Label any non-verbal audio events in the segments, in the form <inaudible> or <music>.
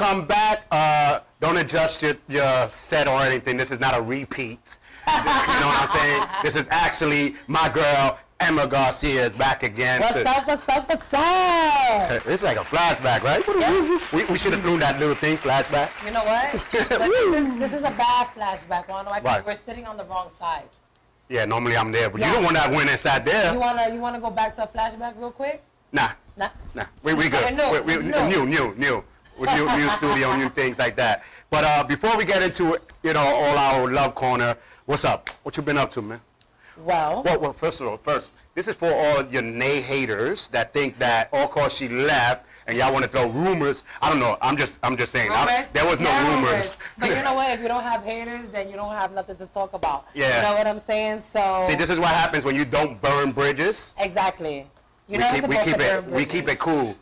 welcome back. Uh, don't adjust your, your set or anything. This is not a repeat. you know what I'm saying? <laughs> This is actually my girl Ema Garcia is back again. What's to- up? What's up? What's up? <laughs> It's like a flashback, right? Yeah. We, we should have thrown that little thing, flashback. You know what? <laughs> This, is, this is a bad flashback. Know why? 'Cause Why? We're sitting on the wrong side. Yeah, normally I'm there, but Yeah. you the one that went inside there. You wanna you wanna go back to a flashback real quick? Nah, Nah. nah. We, we good. New. We, we, new, new. new, new. With new, new studio, new things like that. But uh, before we get into you know all our love corner, what's up? What you been up to, man? Well, Well, well, first of all, first, this is for all your nay haters that think that all cause she left and y'all want to throw rumors. I don't know. I'm just, I'm just saying. I- there was no Yeah, rumors. But you know what? <laughs> If you don't have haters, then you don't have nothing to talk about. Yeah. You know what I'm saying? So See, this is what happens when you don't burn bridges. exactly. You're we keep, we keep it, burn we keep it cool.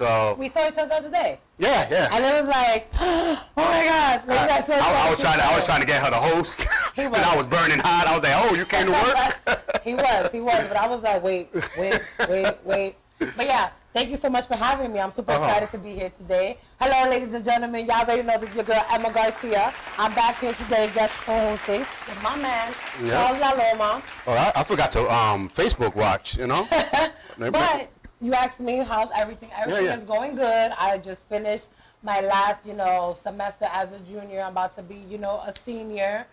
So We saw each other the other day, yeah, yeah. and it was like, <gasps> oh my god! Like, I, that's so I- I was trying, to, I was trying to get her to host, He <laughs> because I was. was burning hot. I was like, oh, you came to work. <laughs> he was, he was, but I was like, wait, wait, wait, wait. But yeah, thank you so much for having me. I'm super Uh-huh. excited to be here today. Hello, ladies and gentlemen. Y'all already know this is your girl Ema Garcia. I'm back here today, guest co-hosting with my man Yeah. Charles Laloma. oh, I, I forgot to um, Facebook watch. You know. <laughs> But you asked me how's everything. Everything yeah. is going good. I just finished my last, you know, semester as a junior. I'm about to be, you know, a senior,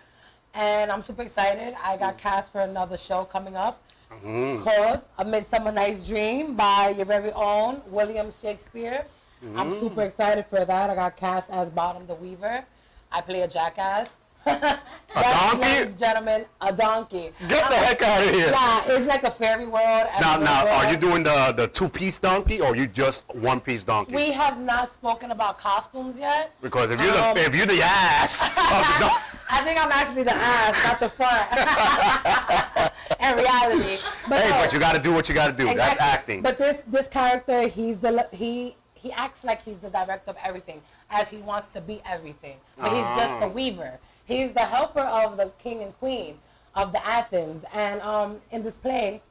and I'm super excited. I got cast for another show coming up Mhm. called A Midsummer Night's Dream by your very own William Shakespeare. Mm. I'm super excited for that. I got cast as Bottom the Weaver. I play a jackass. A donkey? Ladies and gentlemen, a donkey. Get the heck out of here. Yeah, it's like a fairy world. Now, now, real are you doing the the two piece donkey or you just one piece donkey? We have not spoken about costumes yet. because if you're Um, the if you're the ass of the <laughs> don- I think I'm actually the ass, not the front. <laughs> In reality, but hey, no, but you got to do what you got to do. That's acting. But this this character, he's the he he acts like he's the director of everything, as he wants to be everything. But he's just the Oh. weaver. He's the helper of the king and queen of the Athens. And um, in this play,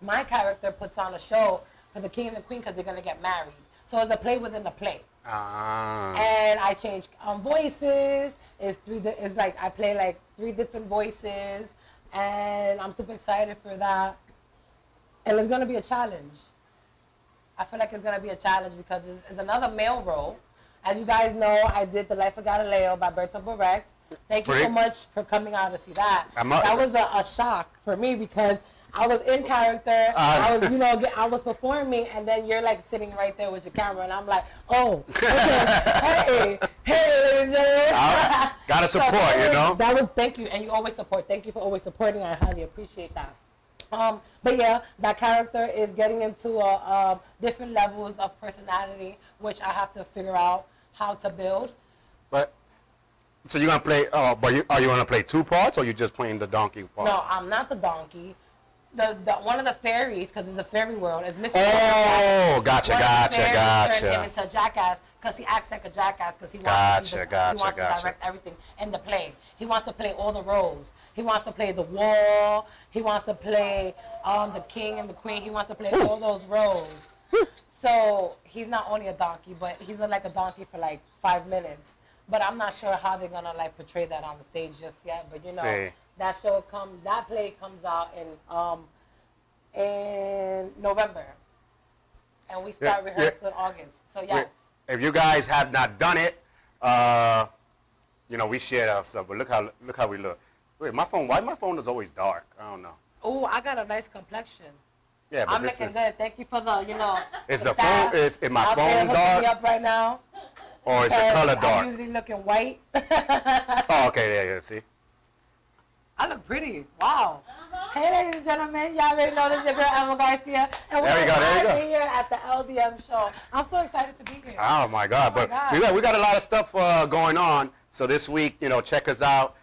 my character puts on a show for the king and the queen because they're gonna get married. So it's a play within the play. Ah. and I change um, voices. It's three. It's like I play like three different voices, and I'm super excited for that. And it's gonna be a challenge. I feel like it's gonna be a challenge because it's, it's another male role. As you guys know, I did The Life of Galileo by Bertolt Brecht. Thank you so much for coming out to see that. That was a, a shock for me because I was in character. Uh, I was, you know, I was performing, and then you're like sitting right there with your camera, and I'm like, oh, okay. <laughs> hey, hey, ladies and gentlemen. I- gotta <laughs> So support, that you know? That was thank you, and you always support. Thank you for always supporting. I highly appreciate that. Um, but yeah, that character is getting into uh, um, different levels of personality, which I have to figure out how to build. But so you're gonna play? Oh, but you, are you gonna play two parts or you just playing the donkey part? No, I'm not the donkey. The, the one of the fairies, because it's a fairy world, is Mr. Oh, gotcha, One gotcha, fairies turned him into a jackass because he acts like a jackass because he wants, Gotcha, to, gotcha, he wants gotcha. to direct everything in the play. He wants to play all the roles. He wants to play the wall. He wants to play um, the king and the queen. He wants to play all those roles. So he's not only a donkey, but he's like a donkey for like five minutes. But I'm not sure how they're gonna like portray that on the stage just yet. But you know, See. that show comes, that play comes out in um in November, and we start Yeah, rehearsal yeah. in August. So yeah, If you guys have not done it, uh, you know we shared our stuff. But look how look how we look. Wait, my phone. Why my phone is always dark? I don't know. oh, I got a nice complexion. Yeah, but I'm looking is, good. Thank you for the, you know. Is the the phone- is- is my phone dark? Me up right now. Or is the color I'm usually looking white. <laughs> Oh, okay, yeah, yeah. See, I look pretty. Wow. Hey, ladies and gentlemen, y'all already know this is your girl Ema Garcia, and we're There you go, there you go. live here at the LDM show. I'm so excited to be here. Oh my God! my but God. we got we got a lot of stuff uh, going on. So this week, you know, check us out.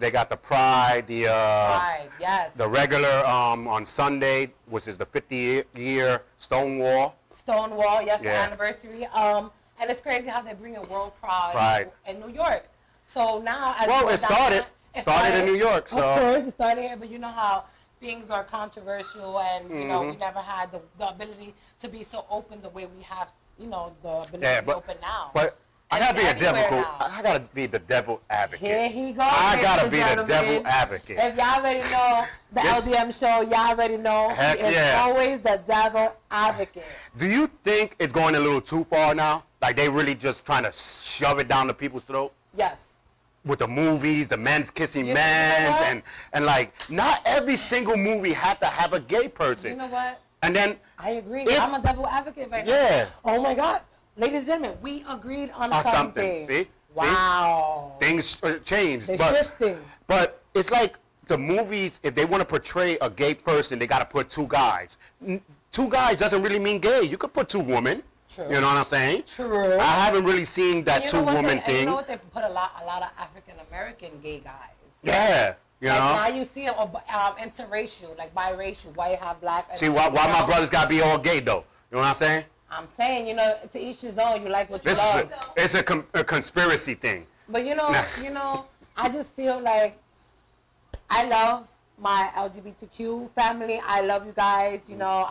They got the Pride, the uh, Right. Yes. the regular um, on Sunday, which is the 50 year Stonewall. Stonewall. Yes, the anniversary. Um, and it's crazy how they're bringing World Pride, Pride. in New York. So now, as Well, it started it started in New York, So Of course, it started here, but you know how things are controversial, and you know we Mm-hmm. never had the, the ability to be so open the way we have, you know, the ability Yeah, to be but open now. but I gotta be a devil. now. I gotta be the devil advocate. Here he goes. I gotta be and the devil advocate. If y'all already know the Yes. LDM show, y'all already know Heck he is yeah. always the devil advocate. Do you think it's going a little too far now? Like they really just trying to shove it down the people's throat Yes. with the movies, the men's kissing You men's, and and like not every single movie had to have a gay person. You know what? and then I agree. If- I'm a double advocate right Yeah. now. Oh my God. Ladies and gentlemen, we agreed on, On something. something. See? See? Wow. things uh, changed. They but, shifting. But it's like the movies, if they want to portray a gay person, they got to put two guys. Two guys doesn't really mean gay. You could put two women. True. You know what I'm saying? True. I haven't really seen that you two know woman they, thing. You know what? They put a lot, a lot of African American gay guys. yeah. You Like know? now you see them um, interracial, like biracial, white, have black. See, why, why my brothers got to be all gay, though? You know what I'm saying? I'm saying, you know, to each his own. You like what you This is love. a, it's a, com- a conspiracy thing. But you know, you know, I just feel like I love my LGBTQ family. I love you guys. You know,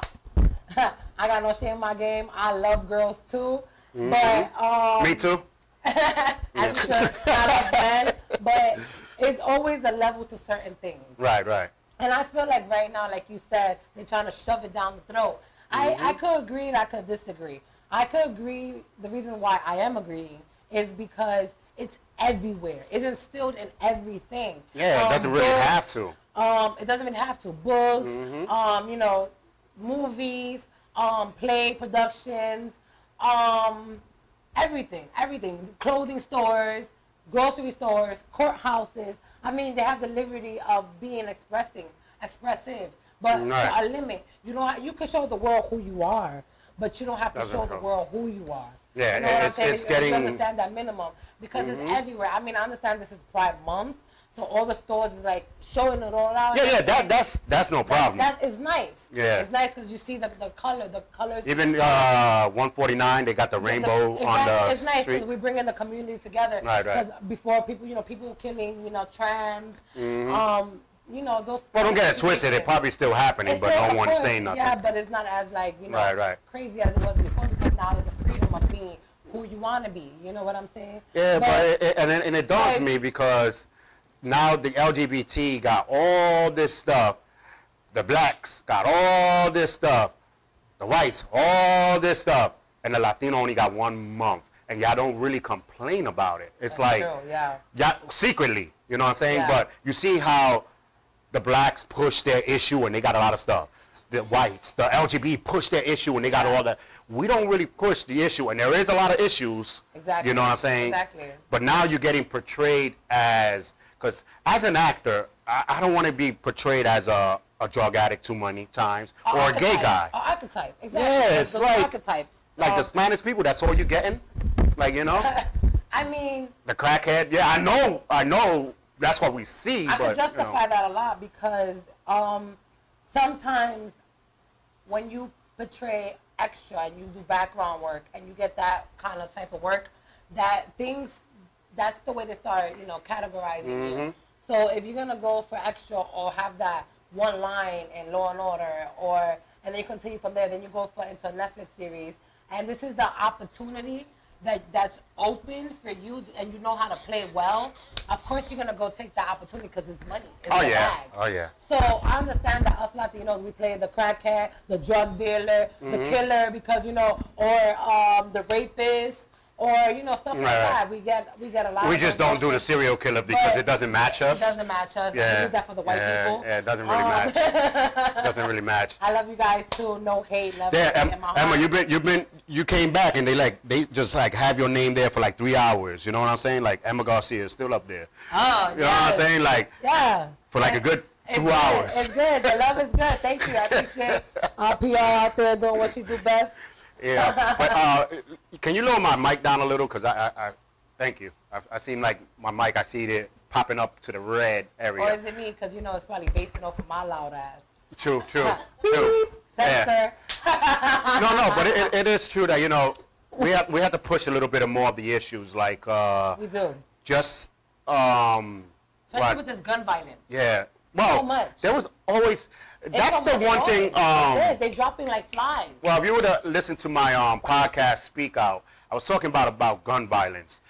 <laughs> I got no shame in my game. I love girls too. But um, Me too. <laughs> as you should, I love men. But it's always a level to certain things. Right, right. And I feel like right now, like you said, they're trying to shove it down the throat. I, I could agree and I could disagree. I could agree. The reason why I am agreeing is because it's everywhere. It's instilled in everything. Yeah, it Um, doesn't really books, have to. Um, it doesn't even have to. Books, Mm-hmm. um, you know, movies, um, play productions, um, everything, everything. Clothing stores, grocery stores, courthouses. I mean, they have the liberty of being expressing, expressive, but Right. a limit. You don't. You can show the world who you are, but you don't have to Doesn't show the world who you are. Yeah, you know what I'm it's- saying? it's You- getting- Mm-hmm. understand that minimum because it's everywhere. I mean, I understand this is Pride Month, so all the stores is like showing it all out. Yeah, yeah, that, that's that's no problem. that is nice. Yeah. It's nice because you see the, the color, the colors. Even uh, 149, they got the rainbow The- on the exactly. It's nice because we bring in the community together. Right, right. Because before people, you know, people killing, you know, trans, um, you know, those. Mm-hmm. Well, don't get it twisted. It's probably still happening, It's but still, no one's course, saying nothing. Yeah, but it's not as like you know Right, right. crazy as it was before because now there's the freedom of being who you want to be. You know what I'm saying? Yeah, but, it, it- and, it- and it daunts Like- me because now the LGBT got all this stuff. The blacks got all this stuff. The whites, all this stuff. And the Latino only got one month. And y'all don't really complain about it. It's That's like, true, yeah. yeah, secretly, you know what I'm saying? Yeah. But you see how the blacks push their issue and they got a lot of stuff. The whites, the LGBT push their issue and they got all that. We don't really push the issue, and there is a lot of issues. Exactly. You know what I'm saying? Exactly. But now you're getting portrayed as, because as an actor, I, I don't want to be portrayed as a, a drug addict too many times or a gay guy. An archetype, exactly. Yeah, it's like- archetypes. Like the Um, Spanish people, that's all you're getting. Like you know, <laughs> I mean, the crackhead. Yeah, I know, I know. That's what we see. I but can justify you know. that a lot because um, sometimes when you portray extra and you do background work and you get that kind of type of work, that things, that's the way they start, you know, categorizing Mm-hmm. you. So if you're gonna go for extra or have that one line in Law and Order, or and then you continue from there, then you go for into a Netflix series, and this is the opportunity that that's open for you, and you know how to play well. Of course, you're gonna go take that opportunity because it's money. It's Oh yeah, bag. oh yeah. So I understand that us Latinos we play the crackhead, the drug dealer, Mm-hmm. the killer, because you know, or um, the rapist, or you know stuff like Right, right. that. We get we get a lot. We just don't do the serial killer because it doesn't match us. It doesn't match us. Yeah, We need that for the white yeah, people. yeah, it doesn't really Um, match. It <laughs> doesn't really match. I love you guys too. No hate, love. Yeah, Em- Ema, you've been, you've been, you came back and they like, they just like have your name there for like three hours. You know what I'm saying? Like Ema Garcia is still up there. Oh, You know what I'm saying? Like Yeah. for like a good It's two good. hours. It's good. The love is good. Thank you. I appreciate <laughs> our PR out there doing what she do best. Yeah, but uh, can you lower my mic down a little? Cause I, I, I thank you. I, I seem like my mic. I see it popping up to the red area. Or is it me? Because you know it's probably basing off of my loud ass. True, true, <laughs> true. Yeah. <laughs> No, no, but it, it, it is true that you know we have we have to push a little bit of more of the issues, like uh, We do. just um, Especially what? with this gun violence. Yeah, well, so much. there was always. That's so the one noise. thing. Um, it is. They dropping like flies. Well, if you were to listen to my um, podcast, Speak Out, I was talking about about gun violence.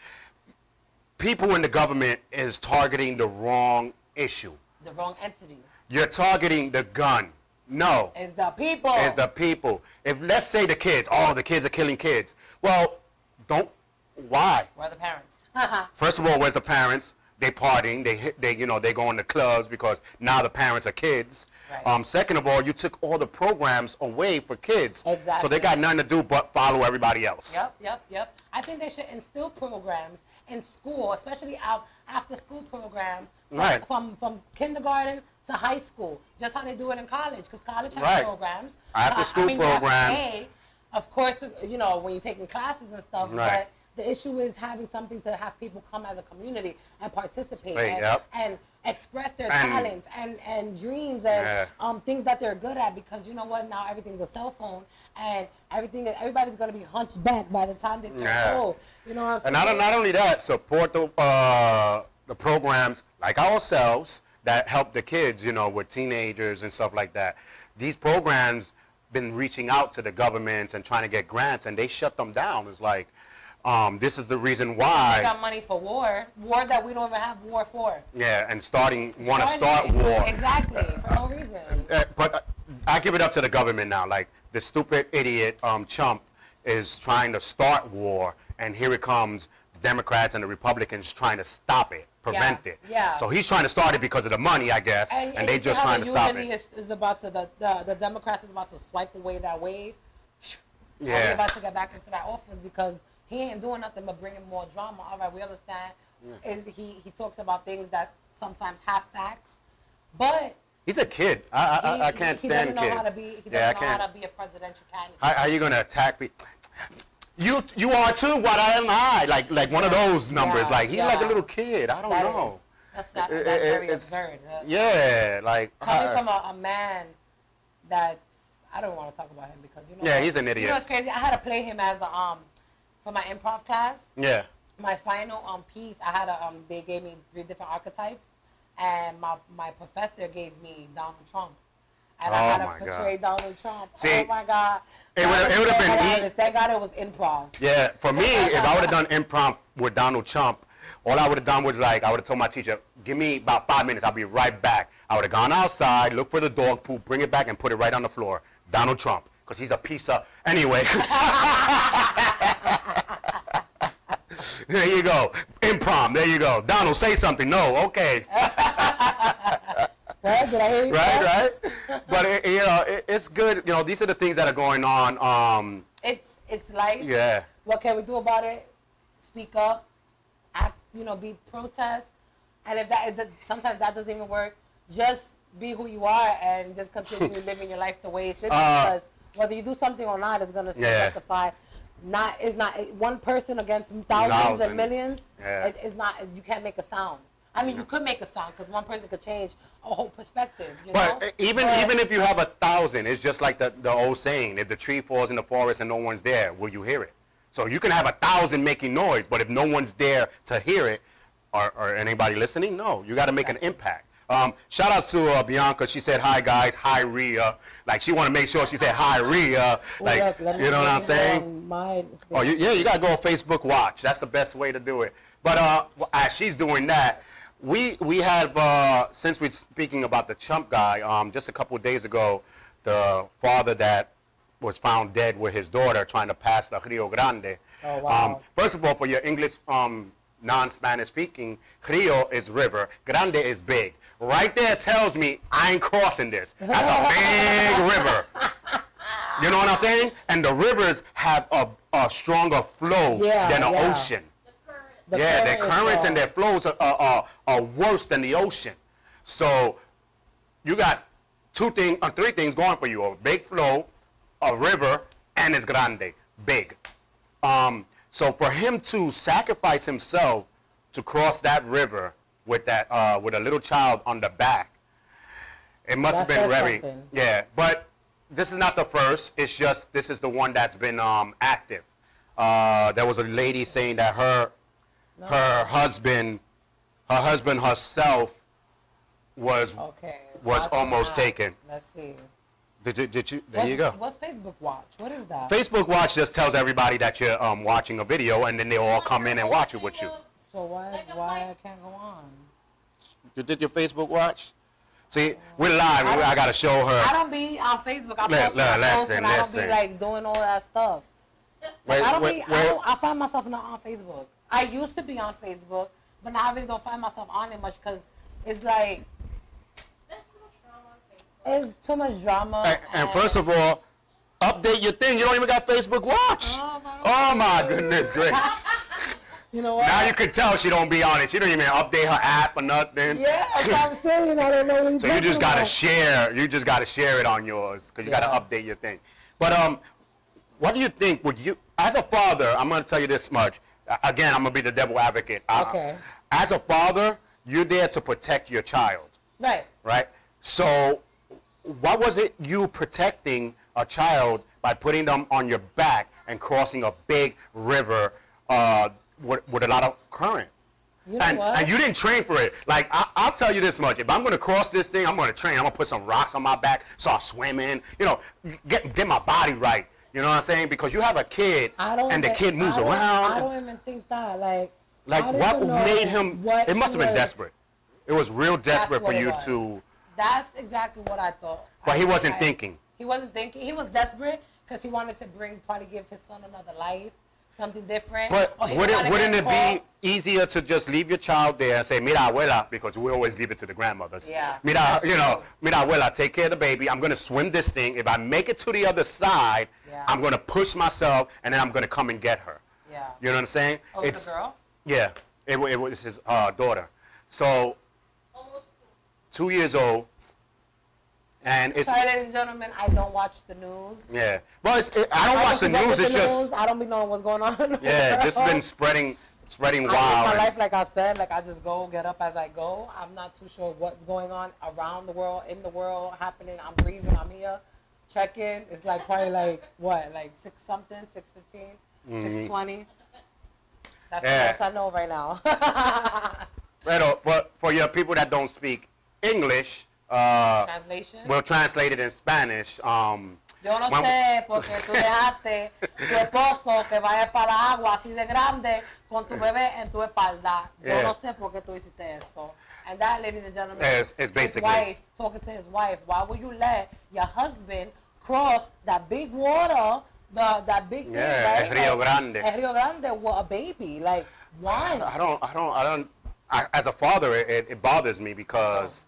People in the government is targeting the wrong issue. the wrong entity. You're targeting the gun. No, It's the people. it's the people. If let's say the kids, oh, the kids are killing kids. Well, don't. Why? We're the parents. <laughs> First of all, where's the parents? They partying. They hit. They you know they going to clubs because now the parents are kids. Right. Um, second of all, you took all the programs away for kids. Exactly. So they got nothing to do but follow everybody else. Yep, yep, yep. I think they should instill programs in school, especially out after school programs from, Right. from from kindergarten to high school, just how they do it in college, because college has Right. programs. After school I mean, you have to programs. pay, of course, you know when you're taking classes and stuff. Right. But the issue is having something to have people come as a community and participate Right, and, yep. and express their And- talents and, and dreams and Yeah. um, things that they're good at because you know what now everything's a cell phone and everything everybody's gonna be hunched back by the time they turn Yeah. old. You know what I'm saying? And not, not only that, support the uh, the programs like ourselves that help the kids, you know, with teenagers and stuff like that. These programs been reaching out to the governments and trying to get grants, and they shut them down. It's like, um, this is the reason why. We got money for war, war that we don't even have war for. Yeah, and starting want to start war. Exactly, for no reason. <laughs> Uh, but uh, I give it up to the government now. Like the stupid idiot um, chump is trying to start war, and here it comes the Democrats and the Republicans trying to stop it, prevent Yeah, it. yeah. So he's trying to start it because of the money, I guess, and, they you see just trying the to stop it. Is, is about to the, the the Democrats is about to swipe away that wave. Yeah. They're about to get back into that office because he ain't doing nothing but bringing more drama. All right, we understand. Is he he talks about things that sometimes have facts, but He's a kid. I I, he, I can't he stand doesn't know kids. how to be. He yeah, I know can't. how to be a presidential candidate. How, how you gonna attack me? You you are too. What I am I? Like like one of those numbers. Yeah, like he's like a little kid. I don't That is- know. That's, that, that's it- very it's- absurd. Yeah, like Coming from a, a man that I don't want to talk about him because you know. Yeah, what? he's an idiot. You know what's crazy? I had to play him as a, um for my improv class. yeah. My final um piece, I had a um they gave me three different archetypes, and my my professor gave me Donald Trump, and I Oh had to my God. portray Donald Trump. See, oh my God. it it would've been e- hilarious. Thank God it was improv. Yeah, for me, <laughs> if I would have done improv with Donald Trump, all I would have done was like, I would have told my teacher, give me about five minutes, I'll be right back. I would have gone outside, look for the dog poop, bring it back, and put it right on the floor. Donald Trump, because he's a piece of. Anyway. <laughs> <laughs> there you go. Improv, there you go. Donald, say something. No, okay. <laughs> Right? Did I hear you? right. But, it, you know, it, it's good. You know, these are the things that are going on. Um, It's it's life. yeah. What can we do about it? Speak up, act, you know, be protest. And if that, if sometimes that doesn't even work, just be who you are and just continue <laughs> living your life the way it should be. Uh, because whether you do something or not, it's gonna Yeah. justify. Not it's not one person against thousands Thousand. and millions. Yeah. It, it's not. You can't make a sound. I mean, you could make a sound because one person could change a whole perspective. You But know? uh, even But- even if you have a thousand, it's just like the, the old saying: if the tree falls in the forest and no one's there, will you hear it? So you can have a thousand making noise, but if no one's there to hear it, or, or anybody listening, no, you got to make an impact. Um, shout out to uh, Bianca. She said, "Hi guys, hi Rhea." Like she want to make sure she said, "Hi Rhea." Like Look, me you know what I'm saying? My, Oh, you, yeah, you gotta go on Facebook Watch. That's the best way to do it. But uh, as she's doing that, we we have uh, since we're speaking about the chump guy. Um, just a couple of days ago, the father that was found dead with his daughter trying to pass the Rio Grande. Oh, wow. Um, first of all, for your English um, non-Spanish speaking, Rio is river, Grande is big. Right there tells me I ain't crossing this. That's a big <laughs> river. You know what I'm saying? And the rivers have a, a stronger flow Yeah, than an yeah. ocean. the yeah, their current is currents and their flows are, are, are, are worse than the ocean. So you got two things, uh, three things going for you: a big flow, a river, and it's grande, big. Um, so for him to sacrifice himself to cross that river with that uh, with a little child on the back, it must have been very something. yeah. But this is not the first. It's just this is the one that's been um, active. Uh, there was a lady saying that her her husband her husband herself was Okay. was watch almost that. taken. Let's see. Did you, did you? There what's, you go. What's Facebook Watch? What is that? Facebook Watch just tells everybody that you're um, watching a video, and then they all come in and watch it with you. So why why I can't go on? You did your Facebook Watch? See, we're live. and we- I gotta show her. I don't be on Facebook. I Li- post li- my posts listen, and I don't be like doing all that stuff. Wait, I don't wait, be. I, wait. don't, I find myself not on Facebook. I used to be on Facebook, but now I really don't find myself on it much because it's like There's too much drama on Facebook. it's too much drama. And, and first of all, update your thing. You don't even got Facebook Watch. Oh, my Oh my goodness gracious! You know what? Now you can tell she don't be on it. She don't even update her app or nothing. yeah, that's what I'm <laughs> saying. I don't know what So you just gotta share. You just gotta share it on yours because you Yeah. gotta update your thing. But um, what do you think? Would you, as a father, I'm gonna tell you this much. Again, I'm gonna be the devil advocate. Uh, Okay. As a father, you're there to protect your child, Right. right? So, what was it you protecting a child by putting them on your back and crossing a big river uh, with, with a lot of current? You know and, and you didn't train for it. Like I, I'll tell you this much: if I'm going to cross this thing, I'm going to train. I'm going to put some rocks on my back, start swimming. You know, get get my body right. You know what I'm saying? Because you have a kid, I don't and the even- kid moves I around. I don't even think that. Like, like what made him? what It must have been desperate. It was real desperate for you to. That's exactly what I thought. But I he was wasn't like- thinking. He wasn't thinking. He was desperate because he wanted to bring, probably give his son another life, something different. But wouldn't wouldn't it caught. be easier to just leave your child there and say, "Mira, abuela," because we always leave it to the grandmothers. Yeah, Mira, you know, mira, abuela, take care of the baby. I'm gonna swim this thing. If I make it to the other side, Yeah. I'm gonna push myself, and then I'm gonna come and get her. Yeah. You know what I'm saying? Oh, it's, a girl. Yeah, it, it was his uh, daughter. So Almost two years old, and it's Sorry, ladies and gentlemen, I don't watch the news. yeah. Well, it's, it, I don't watch the news. with It's the just news. I don't be knowing what's going on. in <laughs> the yeah, just been spreading spreading wild. I live my life like I said, like I just go, get up as I go. I'm not too sure what's going on around the world, in the world, happening. I'm breathing, I'm here, checking. It's like probably like what, like six something, six fifteen, Mhm. six twenty. That's Yeah. the most I know right now. <laughs> Pero, but for your people that don't speak English, uh, Translation. we'll translate it in Spanish. Um, Yo no sé porque tú dejaste tu esposo que vaya para la agua así de grande con tu bebé en tu espalda. Yo Yeah. no sé por qué tú hiciste eso. And that, ladies and gentlemen, Is- is basically- his wife talking to his wife. Why would you let your husband cross that big water, the that big thing, Yeah, right? Rio Grande. El Rio Grande with a baby. Like, why? I don't, I don't, I don't. I, as a father, it, it bothers me because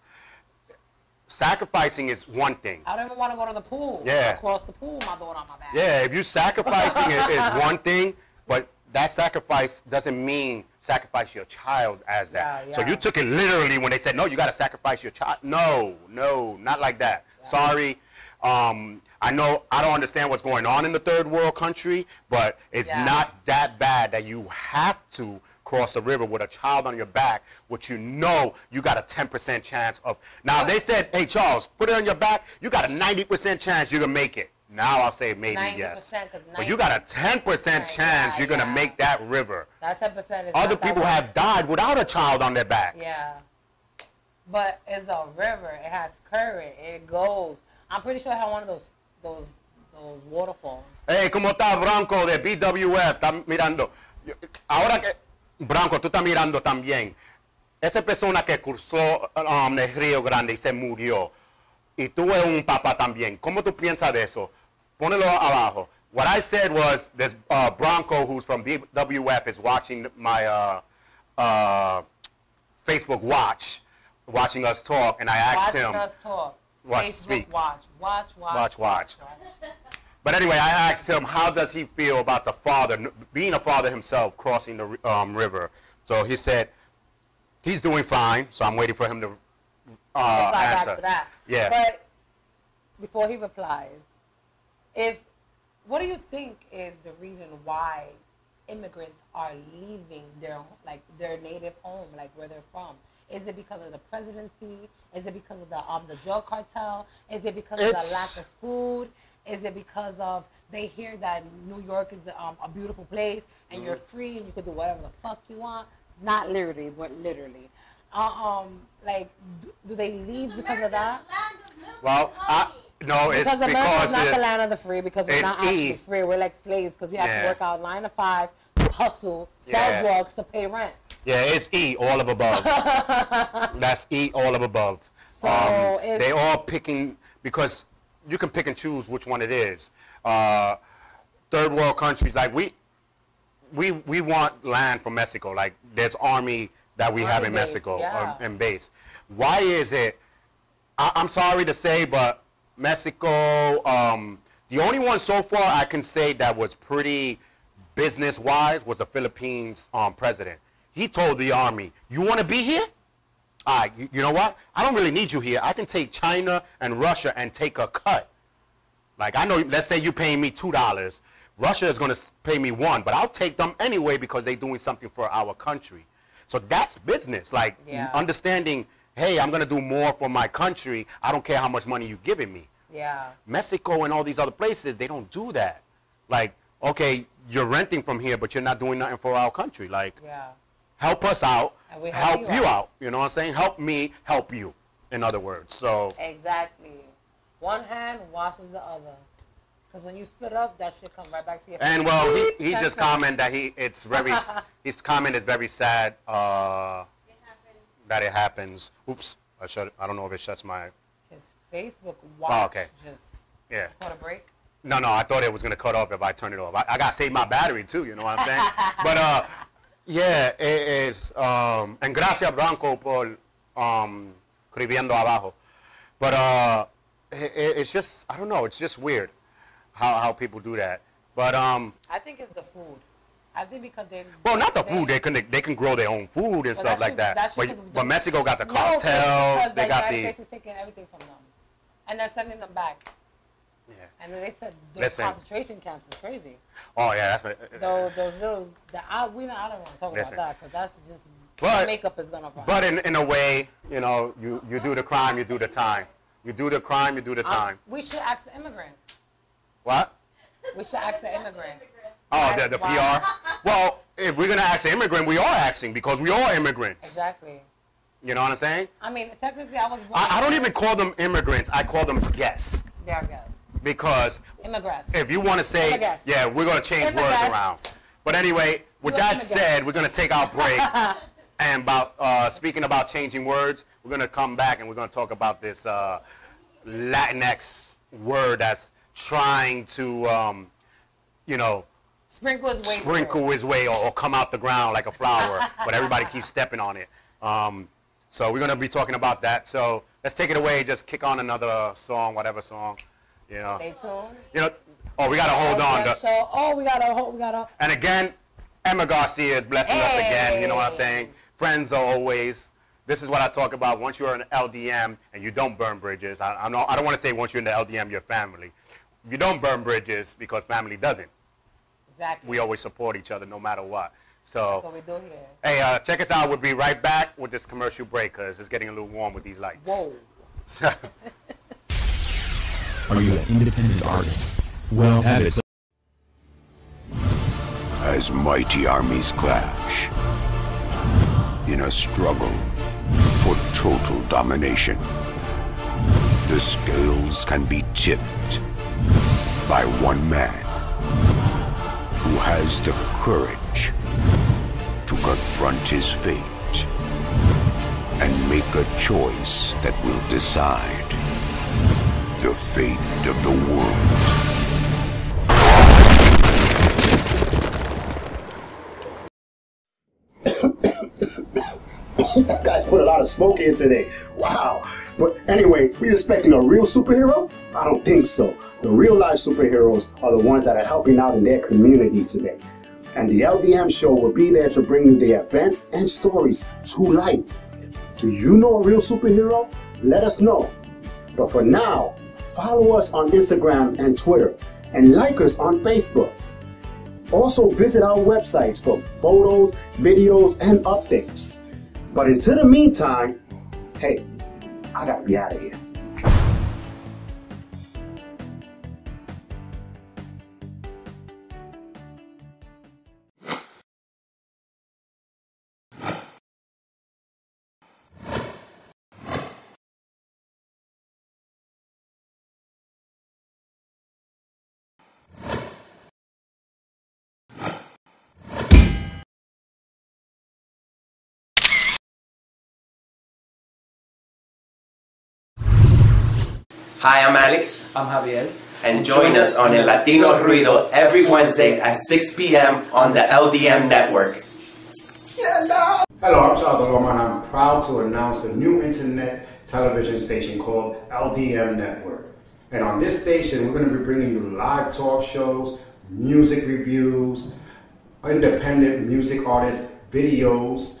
sacrificing is one thing. I don't even want to go to the pool. Yeah. Across the pool, my daughter on my back. Yeah, if you sacrificing it is one <laughs> thing, but that sacrifice doesn't mean sacrifice your child as that. Yeah, So you took it literally when they said, no, you got to sacrifice your child. No, no, not like that. Sorry. Um, I know I don't understand what's going on in the third world country, but it's Yeah. not that bad that you have to cross the river with a child on your back, which you know you got a 10% chance of. Now, they said, hey, Charles, put it on your back. You got a 90% chance you're going to make it. Now I'll say maybe 90, yes. But you got a 10% chance Yeah, you're going to yeah. make that river. That 10% is Other people have died without a child on their back. Yeah. But it's a river. It has current. It goes. I'm pretty sure it had one of those those those waterfalls. Hey, ¿cómo está Branco de BWF? Está mirando. Ahora que Branco, tú estás mirando también. Esa persona que cruzó um, el Río Grande y se murió. Y tú eres un papá también. ¿Cómo tú piensas de eso? Ponelo abajo. What I said was, there's uh, Bronco, who's from BWF, is watching my uh, uh, Facebook watch, watching us talk, and I asked Watching him. us talk. Watch, Facebook speak. watch. Watch, watch. Watch, watch. But anyway, I asked him how does he feel about the father, being a father himself, crossing the um, river. So he said he's doing fine. So I'm waiting for him to uh, answer. to that. Yeah. But before he replies, if what do you think is the reason why immigrants are leaving their like their native home, like where they're from? Is it because of the presidency? Is it because of the um the drug cartel? Is it because of the lack of food? Is it because of they hear that New York is um, a beautiful place and you're Mm-hmm. free and you can do whatever the fuck you want? Not literally, but literally. uh, um, like, do, do they leave because of that? Well, I, no, it's Because America because is not it- the land of the free because we're it's not actually E. free. We're like slaves because we have Yeah. to work out nine to five, hustle, sell Yeah. drugs to pay rent. yeah, it's E, all of above. <laughs> That's E, all of above. So um, it's- they all picking because you can pick and choose which one it is. Uh, third world countries like we, we we want land from Mexico. Like there's army that we have in base, Mexico yeah. um, and base. Why is it? I, I'm sorry to say, but Mexico, um, the only one so far I can say that was pretty business-wise was the Philippines um, president. He told the army, "You want to be here? Right, you, you know what? I don't really need you here. I can take China and Russia and take a cut. Like I know, let's say you're paying me two dollars. Russia is going to pay me one, but I'll take them anyway because they're doing something for our country. So that's business. Like Yeah. understanding, hey, I'm going to do more for my country. I don't care how much money you're giving me. Yeah. Mexico and all these other places, they don't do that. Like, okay, you're renting from here, but you're not doing nothing for our country. Like, Yeah. Help us out, And we help help you you out. out. You know what I'm saying? Help me, help you. In other words, so Exactly. One hand washes the other. Because when you split up, that shit come right back to your and well, he, he just commented that he it's very <laughs> his comment is very sad uh, It that it happens. Oops, I shut. I don't know if it shuts my. His Facebook watch Oh, okay. just Yeah. caught a break. No, no, I thought it was gonna cut off if I turn it off. I, I gotta save my battery too. You know what I'm saying? <laughs> but uh, yeah, it is. Um, and gracias Blanco por um, escribiendo abajo. But uh, it, it- it's just I don't know. It's just weird how how people do that. But um, I think it's the food. I think because they. well, not the they- food. They can they can grow their own food and Well, stuff like true, that. But 'cause but Mexico got the No, cartels. because they the got United the States is taking everything from them, and then sending them back. Yeah. And then they said the Listen. concentration camps is crazy. Oh yeah, that's a, Those those little. The, I, we not, I don't want to talk Listen. about that because that's just. But- makeup is gonna. run. But in, in a way, you know, you, you do the crime, you do the time. You do the crime, you do the Um, time. we should ask the immigrant. What? We should ask the immigrant. Oh, the, the PR? Well, if we're going to ask the immigrant, we are asking because we are immigrants. Exactly. You know what I'm saying? I mean, technically, I was. born I, I don't even call them immigrants. I call them guests There, guys. Because Immigrants. if you want to say, Immigrants. yeah, we're going to change words around. But anyway, with that immigrants. said, we're going to take our break. <laughs> and about uh, speaking about changing words, we're going to come back and we're going to talk about this uh, Latinx word that's trying to, um, you know, Sprinkle his way. sprinkle his way or, or come out the ground like a flower, <laughs> but everybody keeps stepping on it. Um, so we're gonna be talking about that. So let's take it away. Just kick on another song, whatever song, you know. Stay tuned. You know. Oh, we gotta hold on. To- So, oh, we gotta hold. We gotta. and again, Ema Garcia is blessing us again. You know what I'm saying? Friends are always. This is what I talk about. Once you're an LDM and you don't burn bridges, I, I'm not, I don't want to say once you're in the LDM, you're family. You don't burn bridges because family doesn't. Exactly. We always support each other no matter what. So, That's what we do here. hey, uh, check us out. We'll be right back with this commercial break because it's getting a little warm with these lights. Whoa. <laughs> <laughs> Are you an independent artist? Well, have it. as mighty armies clash in a struggle for total domination. The scales can be tipped by one man who has the courage to confront his fate and make a choice that will decide the fate of the world. <coughs> guys put a lot of smoke in today. Wow. But anyway, we expecting a real superhero? I don't think so. The real life superheroes are the ones that are helping out in their community today. And the LDM show will be there to bring you the events and stories to life. Do you know a real superhero? Let us know. But for now, follow us on Instagram and Twitter and like us on Facebook. Also visit our websites for photos, videos, and updates. But until the meantime, hey, I gotta be out of here. Hi, I'm Alex, I'm Javier. and join us on El Latino Ruido every Wednesday at 6 p.m. on the LDM network. Hello, Hello, I'm Charles Laloma, and I'm proud to announce the new internet television station called LDM Network. And on this station, we're going to be bringing you live talk shows, music reviews, independent music artists, videos,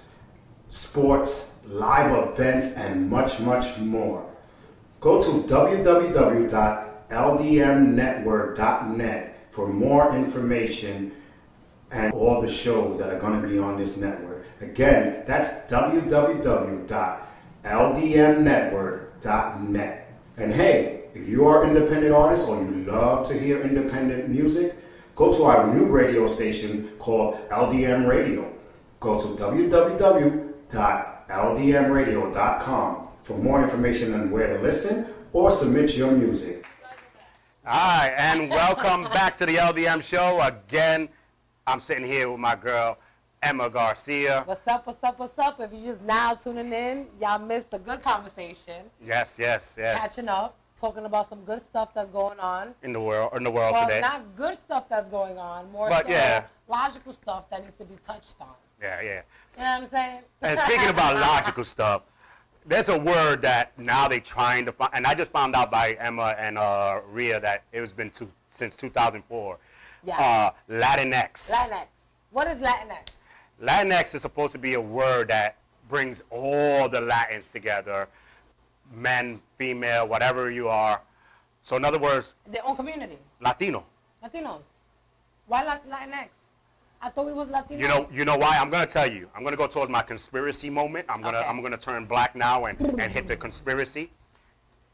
sports, live events, and much, much more. Go to www.ldmnetwork.net for more information and all the shows that are going to be on this network. Again, that's www.ldmnetwork.net. And hey, if you are independent artist or you love to hear independent music, go to our new radio station called LDM Radio. Go to www.ldmradio.com for more information on where to listen or submit your music. All right, and welcome <laughs> back to the LDM show. Again, I'm sitting here with my girl, Ema Garcia. What's up, what's up, what's up? If you're just now tuning in, y'all missed a good conversation. Yes, yes, yes. Catching up, talking about some good stuff that's going on. In the world, in the world Well, today. not good stuff that's going on, more But, so yeah. logical stuff that needs to be touched on. Yeah, yeah. You know what I'm saying? And speaking about <laughs> logical stuff, there's a word that now they're trying to find, and I just found out by Ema and uh, Ria that it has been two, since 2004. Yeah. Uh, Latinx. Latinx. What is Latinx? Latinx is supposed to be a word that brings all the Latins together, men, female, whatever you are. So in other words, Their own community. Latino. Latinos. Why Latinx? I thought we was Latino. You know, you know why? I'm gonna tell you. I'm gonna go towards my conspiracy moment. I'm gonna, Okay. I'm gonna turn black now and, and hit the conspiracy.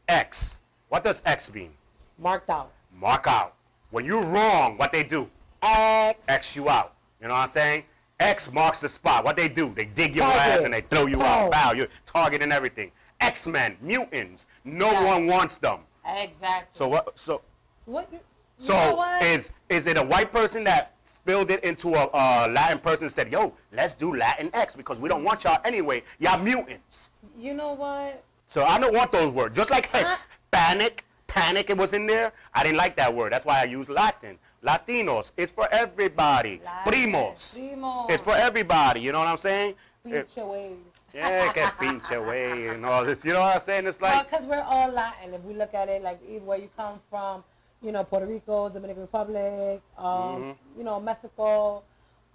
X. What does X mean? Marked out. Mark out. When you're wrong, what they do? X. X you out. You know what I'm saying? X marks the spot. What they do? They dig your Target. ass and they throw you Oh. out. Bow. You're targeting everything. X-Men, mutants. No Yes. one wants them. Exactly. So what? So what? You, you so know what? is is it a white person that spilled it into a, a Latin person and said, "Yo, let's do Latin X because we don't want y'all anyway. Y'all mutants." you know what? So I don't want those words. Just like Hex, uh-huh. panic, panic. It was in there. I didn't like that word. That's why I use Latin. Latinos. It's for everybody. Latin. Primos. Primos. It's for everybody. You know what I'm saying? Pinche ways. yeah, que pinche way and all this. You know what I'm saying? It's like because we're all Latin. If we look at it, like where you come from, you know, Puerto Rico, Dominican Republic, um, Mm-hmm. you know, Mexico.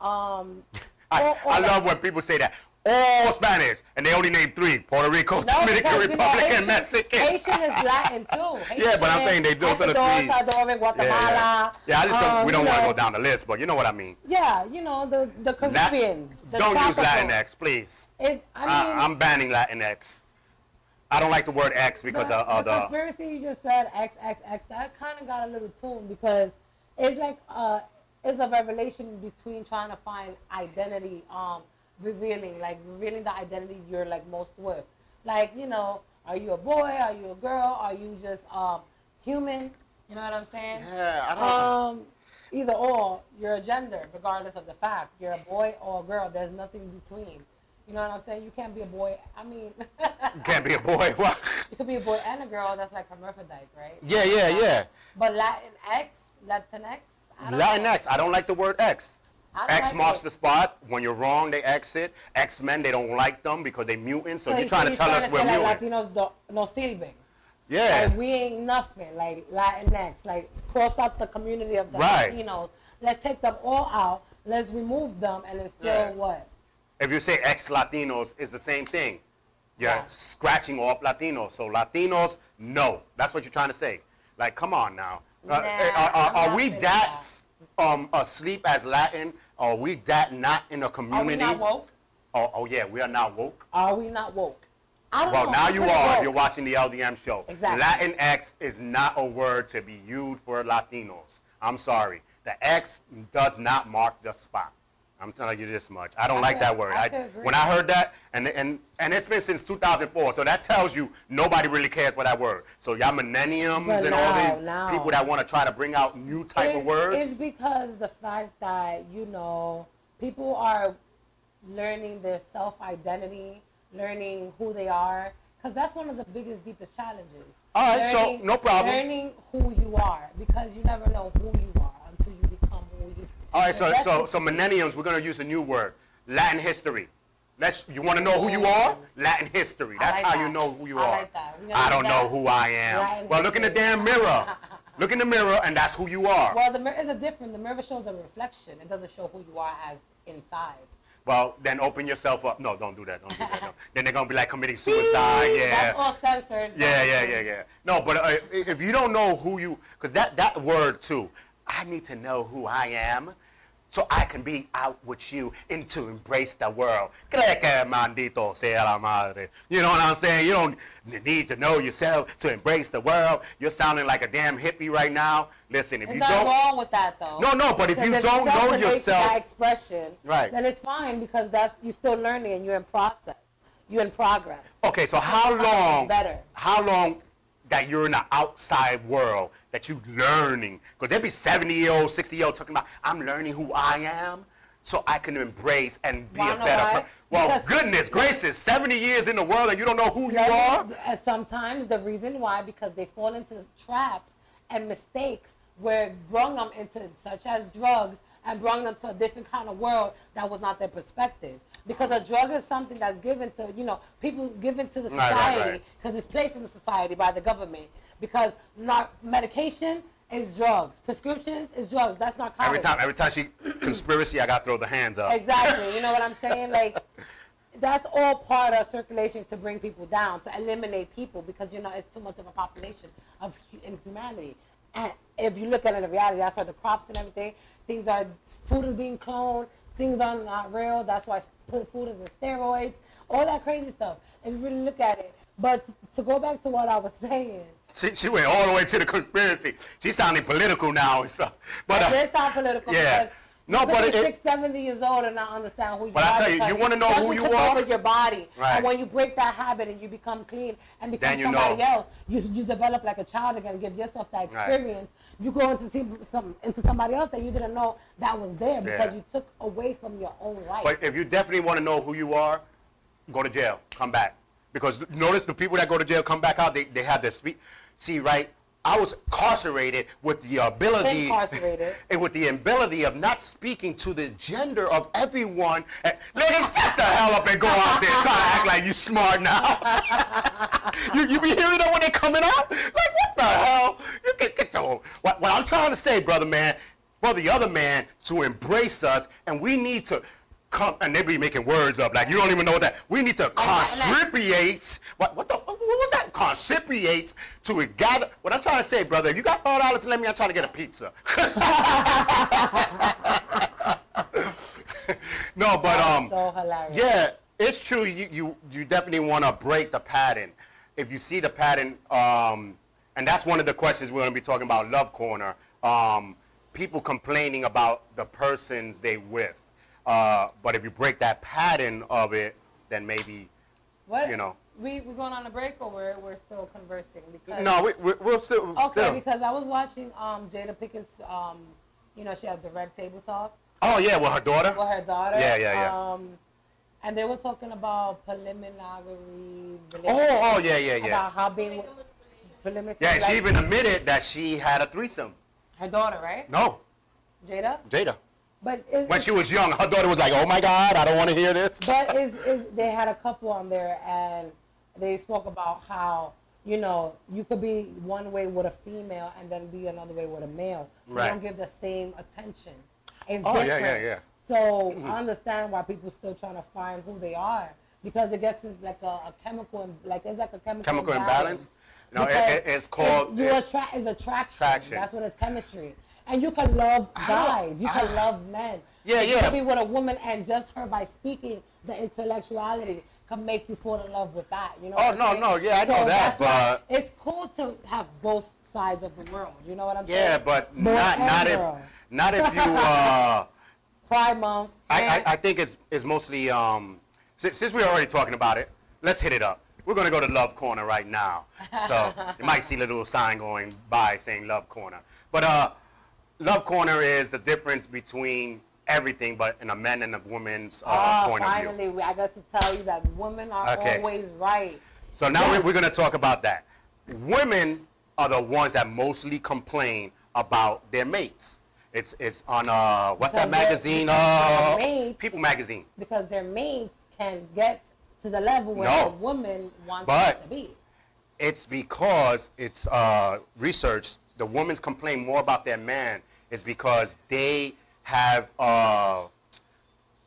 Um, I, all- all I love when people say that. All Spanish, and they only name three: Puerto Rico, No, Dominican know, Republic, Haitian, and Mexican. Haitian is Latin too. <laughs> Yeah, but I'm saying they do it to the three. Salvador, Guatemala. yeah. Yeah, I just don't, um, we don't want to go down the list, but you know what I mean. Yeah, you know the the La- the don't use. Latinx, please. It, I mean, I, am banning Latinx. I don't like the word X because the, of, the the. conspiracy you just said X X X. That kind of got a little tuned because it's like uh it's a revelation between trying to find identity um revealing like revealing the identity you're like most with. Like you know are you a boy? Are you a girl? Are you just um human? You know what I'm saying? Yeah, I don't. um either or you're a gender regardless of the fact. You're a boy or a girl. There's nothing between you know what I'm saying you can't be a boy I mean <laughs> you can't be a boy. <laughs> What? You could be a boy and a girl. That's like hermaphrodite, right? Yeah, yeah, yeah. But Latin X, Latinx. I know. Latinx. I don't like the word X. X like marks it. the spot. When you're wrong, they exit. X Men, they don't like them because they mutants. So, So you're trying to tell us we're say, mutant. like, Latinos do, no sirven. yeah. Like we ain't nothing. Like Latinx. Like cross out the community of the Right. Latinos. Let's take them all out. Let's remove them, and it's still Yeah. what? If you say ex Latinos, it's the same thing. You're Yeah. scratching off Latinos. So Latinos, no. That's what you're trying to say. Like, come on now. Uh, Nah, are are, are we that that. um, asleep as Latin? Are we that not in a Are we community? not woke? Oh, oh yeah, we are not woke. Are we not woke? I don't Well, know. now I'm you are. woke. if You're watching the LDM show. Exactly. Latin X is not a word to be used for Latinos. I'm sorry. The X does not mark the spot. I'm telling you this much. I don't I like that word. I I, when I heard that, and and and it's been since 2004, so that tells you nobody really cares for that word. So y'all millenniums But and all these people that want to try to bring out new type of words. It's because the fact that you know people are learning their self identity, learning who they are, because that's one of the biggest, deepest challenges. All right, so no problem. Learning who you are because you never know who All right, so so so millenniums, we're gonna use a new word, Latin history. Let's. You want to know who you are? Latin history. That's like how you know who you I are. like that. I do don't know who I am. Latin well, look in the damn mirror. <laughs> look in the mirror, and that's who you are. Well, the mirror is a different. The mirror shows a reflection. It doesn't show who you are as inside. Well, then open yourself up. No, don't do that. Don't do that. No. <laughs> then they're gonna be like committing suicide. Yeah. That's all censored. Yeah, yeah, yeah, yeah. No, but uh, if you don't know who you, because that that word too, I need to know who I am, so I can be out with you and to embrace the world. Maldito sea la madre. You know what I'm saying? You don't need to know yourself to embrace the world. You're sounding like a damn hippie right now. Listen, if There's you nothing don't, wrong with that though. no, no, but if you Because don't know self relates to yourself, that expression, Right. then it's fine because that's you're still learning and you're in process. You're in progress. Okay, so how long? better. How long that you're in the outside world that you learning? Because there be 70 year old, 60 year old talking about I'm learning who I am, so I can embrace and be a better. why? per- well, Because- goodness gracious, 70 years in the world and you don't know who you are. Sometimes the reason why because they fall into traps and mistakes where brung them into such as drugs and brung them to a different kind of world that was not their perspective. Because a drug is something that's given to you know people given to the Right, right, society right. because it's placed in the society by the government. Because not medication is drugs, prescriptions is drugs. That's not Every time, every time she <clears throat> conspiracy, I gotta throw the hands up. Exactly. You know what I'm saying? <laughs> Like, that's all part of circulation to bring people down, to eliminate people because, you know, it's too much of a population of in humanity. And if you look at it in reality, that's why the crops and everything, things are, food is being cloned, things are not real. That's why food is in steroids, all that crazy stuff. If you really look at it. But to go back to what I was saying, She, she went all the way to the conspiracy. She's sounding political now stuff. But uh, did sound political yeah. No, but it- six, 70 years old and not understand who you are. But I tell you, you wanna know who you are? over your body. Right. And when you break that habit and you become clean and become somebody know. else, you, you develop like a child again, give yourself that experience. Right. You go into see some into somebody else that you didn't know that was there because Yeah. you took away from your own life. But if you definitely want to know who you are, go to jail. Come back. Because notice the people that go to jail come back out, they, they have their speech. See, right? I was incarcerated with the ability, and with the ability of not speaking to the gender of everyone. And, ladies, shut the hell up and go out there try to act like you smart now. <laughs> you, you be hearing that when they coming out? Like, what the hell? You can get your, what, what I'm trying to say, brother man, for the other man to embrace us, and we need to and they be making words up, like you don't even know what that, we need to conspiate, what, what the, what was that? Conspiate to gather, what I'm trying to say, brother, if you got $5, let me, I'm trying to get a pizza. <laughs> no, but, um, so hilarious. yeah, it's true. You you, you definitely want to break the pattern. If you see the pattern, um, and that's one of the questions we're going to be talking about. Love corner. Um, people complaining about the persons they with. Uh, but if you break that pattern of it, then maybe What? you know. We we're going on a break or we're, we're still conversing because no, we, we, we'll still. Okay, still. because I was watching um, Jada Pickens. Um, you know, she has the Red Table Talk Oh yeah, with her daughter. with her daughter. Yeah, yeah, yeah. Um, and they were talking about preliminary. Oh, oh yeah, yeah, yeah. About how being preliminary. Yeah, she even admitted that she had a threesome. her daughter, right? No, Jada. Jada. But is When she was young, her daughter was like, "Oh my God, I don't want to hear this." but is, is they had a couple on there and they spoke about how you know you could be one way with a female and then be another way with a male. Right. They don't give the same attention. It's Oh, yeah, different. yeah, yeah. So mm-hmm. I understand why people still trying to find who they are because it gets like a, a chemical like it's like a chemical, Chemical imbalance? No, it- it- it's called- you it- attract is attraction. Attraction. That's what it's chemistry. And you can love guys. You can love men. Yeah, you yeah. can be with a woman and just her by speaking the intellectuality can make you fall in love with that. You know. Oh, no, saying? no, yeah, I know that, but- it's cool to have both sides of the world. You know what I'm Yeah, saying? Yeah, but Boy not not if girl. not if you. <laughs> Uh, Pride Month. I, I I think it's it's mostly um since, since we're already talking about it, let's hit it up. We're gonna go to Love Corner right now. So you might see a little sign going by saying Love Corner. But uh, Love Corner is the difference between everything, but in a man and a woman's uh, Ah, point of view. finally, I got to tell you that women are Okay. always right. So now Yes. we're, we're going to talk about that. Women are the ones that mostly complain about their mates. It's it's on uh what's that Because they're- magazine? Uh, mates- People magazine. because their mates can get to the level where No. a woman wants But- them to be. It's because it's uh, research. The women's complain more about their man is because they have uh,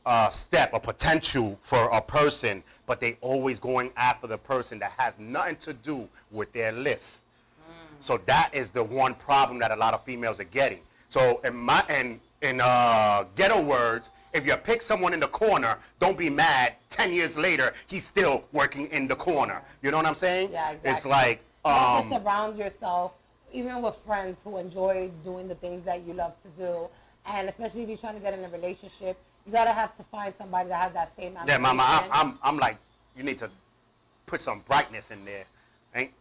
a step, a potential for a person, but they always going after the person that has nothing to do with their list. So that is the one problem that a lot of females are getting. So in my in in uh, ghetto words, if you pick someone in the corner, don't be mad. Ten years later, he's still working in the corner. You know what I'm saying? Yeah, exactly. It's like You um, to surround yourself, even with friends who enjoy doing the things that you love to do. And especially if you're trying to get in a relationship, you gotta have to find somebody that has that same yeah, mama. I'm. I'm I'm like you need to put some brightness in there, ain't?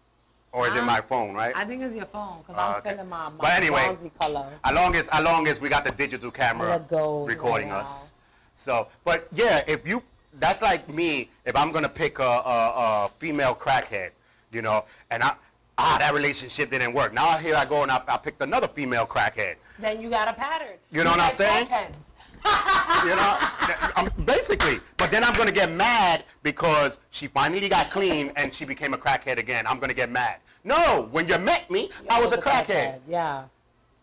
Or is it Um, my phone, right? I think it's your phone because Oh, I'm okay. feeling my, my But anyway, color. As long as, as long as we got the digital camera Let go recording right us. So, but yeah, if you, that's like me, if I'm gonna pick a, a, a female crackhead, you know, and I, ah, that relationship didn't work. Now here I go and I, I picked another female crackhead. Then you got a pattern. You know what I'm saying? You know, I'm, basically. But then I'm gonna get mad because she finally got clean and she became a crackhead again. I'm gonna get mad. No, when you met me, I was a crackhead. Yeah.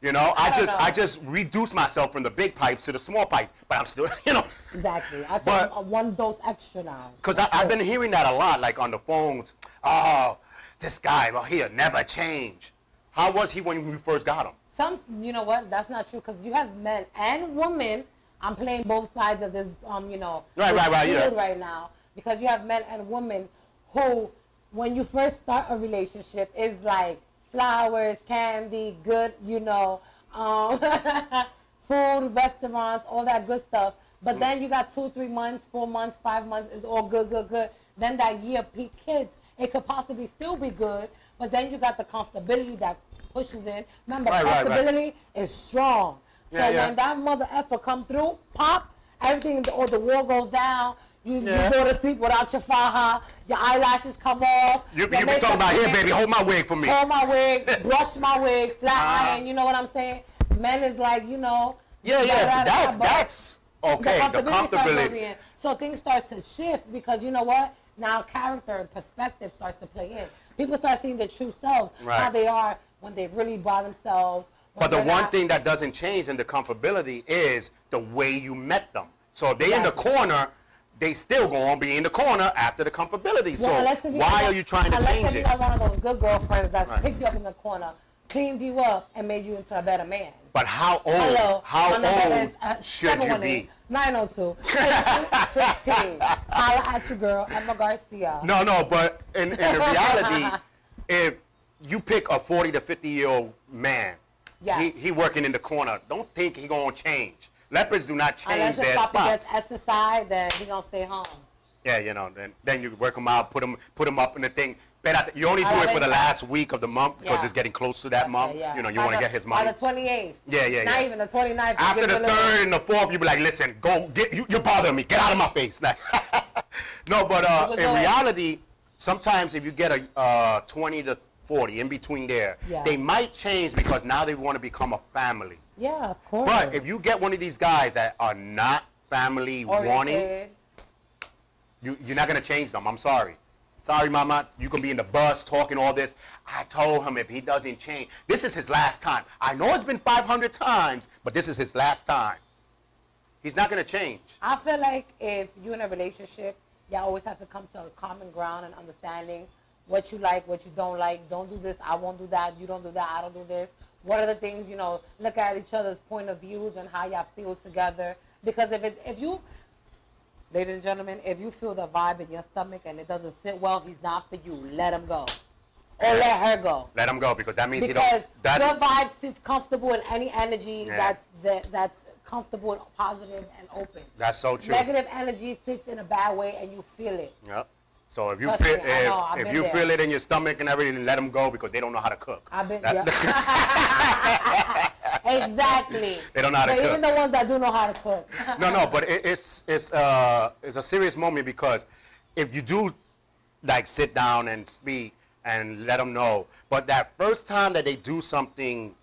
You know, I, I just know. I just reduced myself from the big pipes to the small pipes, but I'm still, <laughs> you know, Exactly. I But- take a one dose extra now. because I've been hearing that a lot, like on the phones. Oh, this guy, well, he'll never change. How was he when you first got him? Some, you know what? That's not true because you have men and women. I'm playing both sides of this, um, you know, Right, right, right, yeah. right now because you have men and women who, when you first start a relationship, is like flowers, candy, good, you know, um, <laughs> food, restaurants, all that good stuff. But then you got two, three months, four months, five months is all good, good, good. Then that year peak kids, it could possibly still be good, but then you got the comfortability that pushes in. Remember, Right, right, right. comfortability is strong. So Yeah, yeah. when that mother effer come through, pop, everything or the wall goes down. You, Yeah. you go to sleep without your faja. Your eyelashes come off. You, you makeup talking about here, baby. Hold my wig for me. Hold my wig, <laughs> brush my wig, flat Uh-huh. iron. You know what I'm saying? Men is like, you know. Yeah, yeah, da- that's that's okay. The starts moving comfortability. So things start to shift because you know what? Now character and perspective starts to play in. People start seeing their true selves, how they are when they really by themselves. But the one not- thing that doesn't change in the comfortability is the way you met them. So if they in the corner, they still going to be in the corner after the comfortability. So why are you trying to unless change if you it? got one of those good girlfriends that Right. picked you up in the corner, cleaned you up, and made you into a better man. But how old? Hello. How old is, uh, should you 718 be? 902 15. Holla at your girl, Ema Garcia. No, no, but in, in reality, if you pick a 40 to 50 year old man, Yes. he, he working in the corner, don't think he going to change. Leopards do not change Unless their spots. gets SSI, then he gonna stay home. Yeah, you know, then, then you work him out, put him, put him up in the thing. But I th- you only do it for the last week of the month because Yeah. it's getting close to that month. Yeah, yeah. You know, you want to get his money. On the 28th. Yeah, yeah, Not yeah. even the 29th. After the him a little- third and the fourth, you be like, listen, go get you. You're bothering me. Get out of my face. Like, <laughs> no, but uh, in reality, sometimes if you get a uh, 20 to 40 in between there, Yeah. they might change because now they want to become a family. Yeah, of course. But if you get one of these guys that are not family wanting, you, you're not gonna change them. I'm sorry. Sorry, mama. You can be in the bus talking all this. I told him if he doesn't change, this is his last time. I know it's been 500 times, but this is his last time. He's not gonna change. I feel like if you're in a relationship, you always have to come to a common ground and understanding what you like, what you don't like. Don't do this. I won't do that. You don't do that. I don't do this. What are the things you know? Look at each other's point of views and how y'all feel together. Because if it, if you, ladies and gentlemen, if you feel the vibe in your stomach and it doesn't sit well, he's not for you. Let him go, or let her go. Let him go because that means he Because don't. That, your vibe sits comfortable in any energy Yeah. that's that, that's comfortable and positive and open. that's so true. Negative energy sits in a bad way and you feel it. Yep. So if you Trust feel me, I know, if, if you there. feel it in your stomach and everything, let them go because they don't know how to cook. I've been That- yeah. <laughs> <laughs> exactly. They don't know how to but even the ones that do know how to cook. no, no, but it, it's it's uh it's a serious moment because if you do like sit down and speak and let them know. But that first time that they do something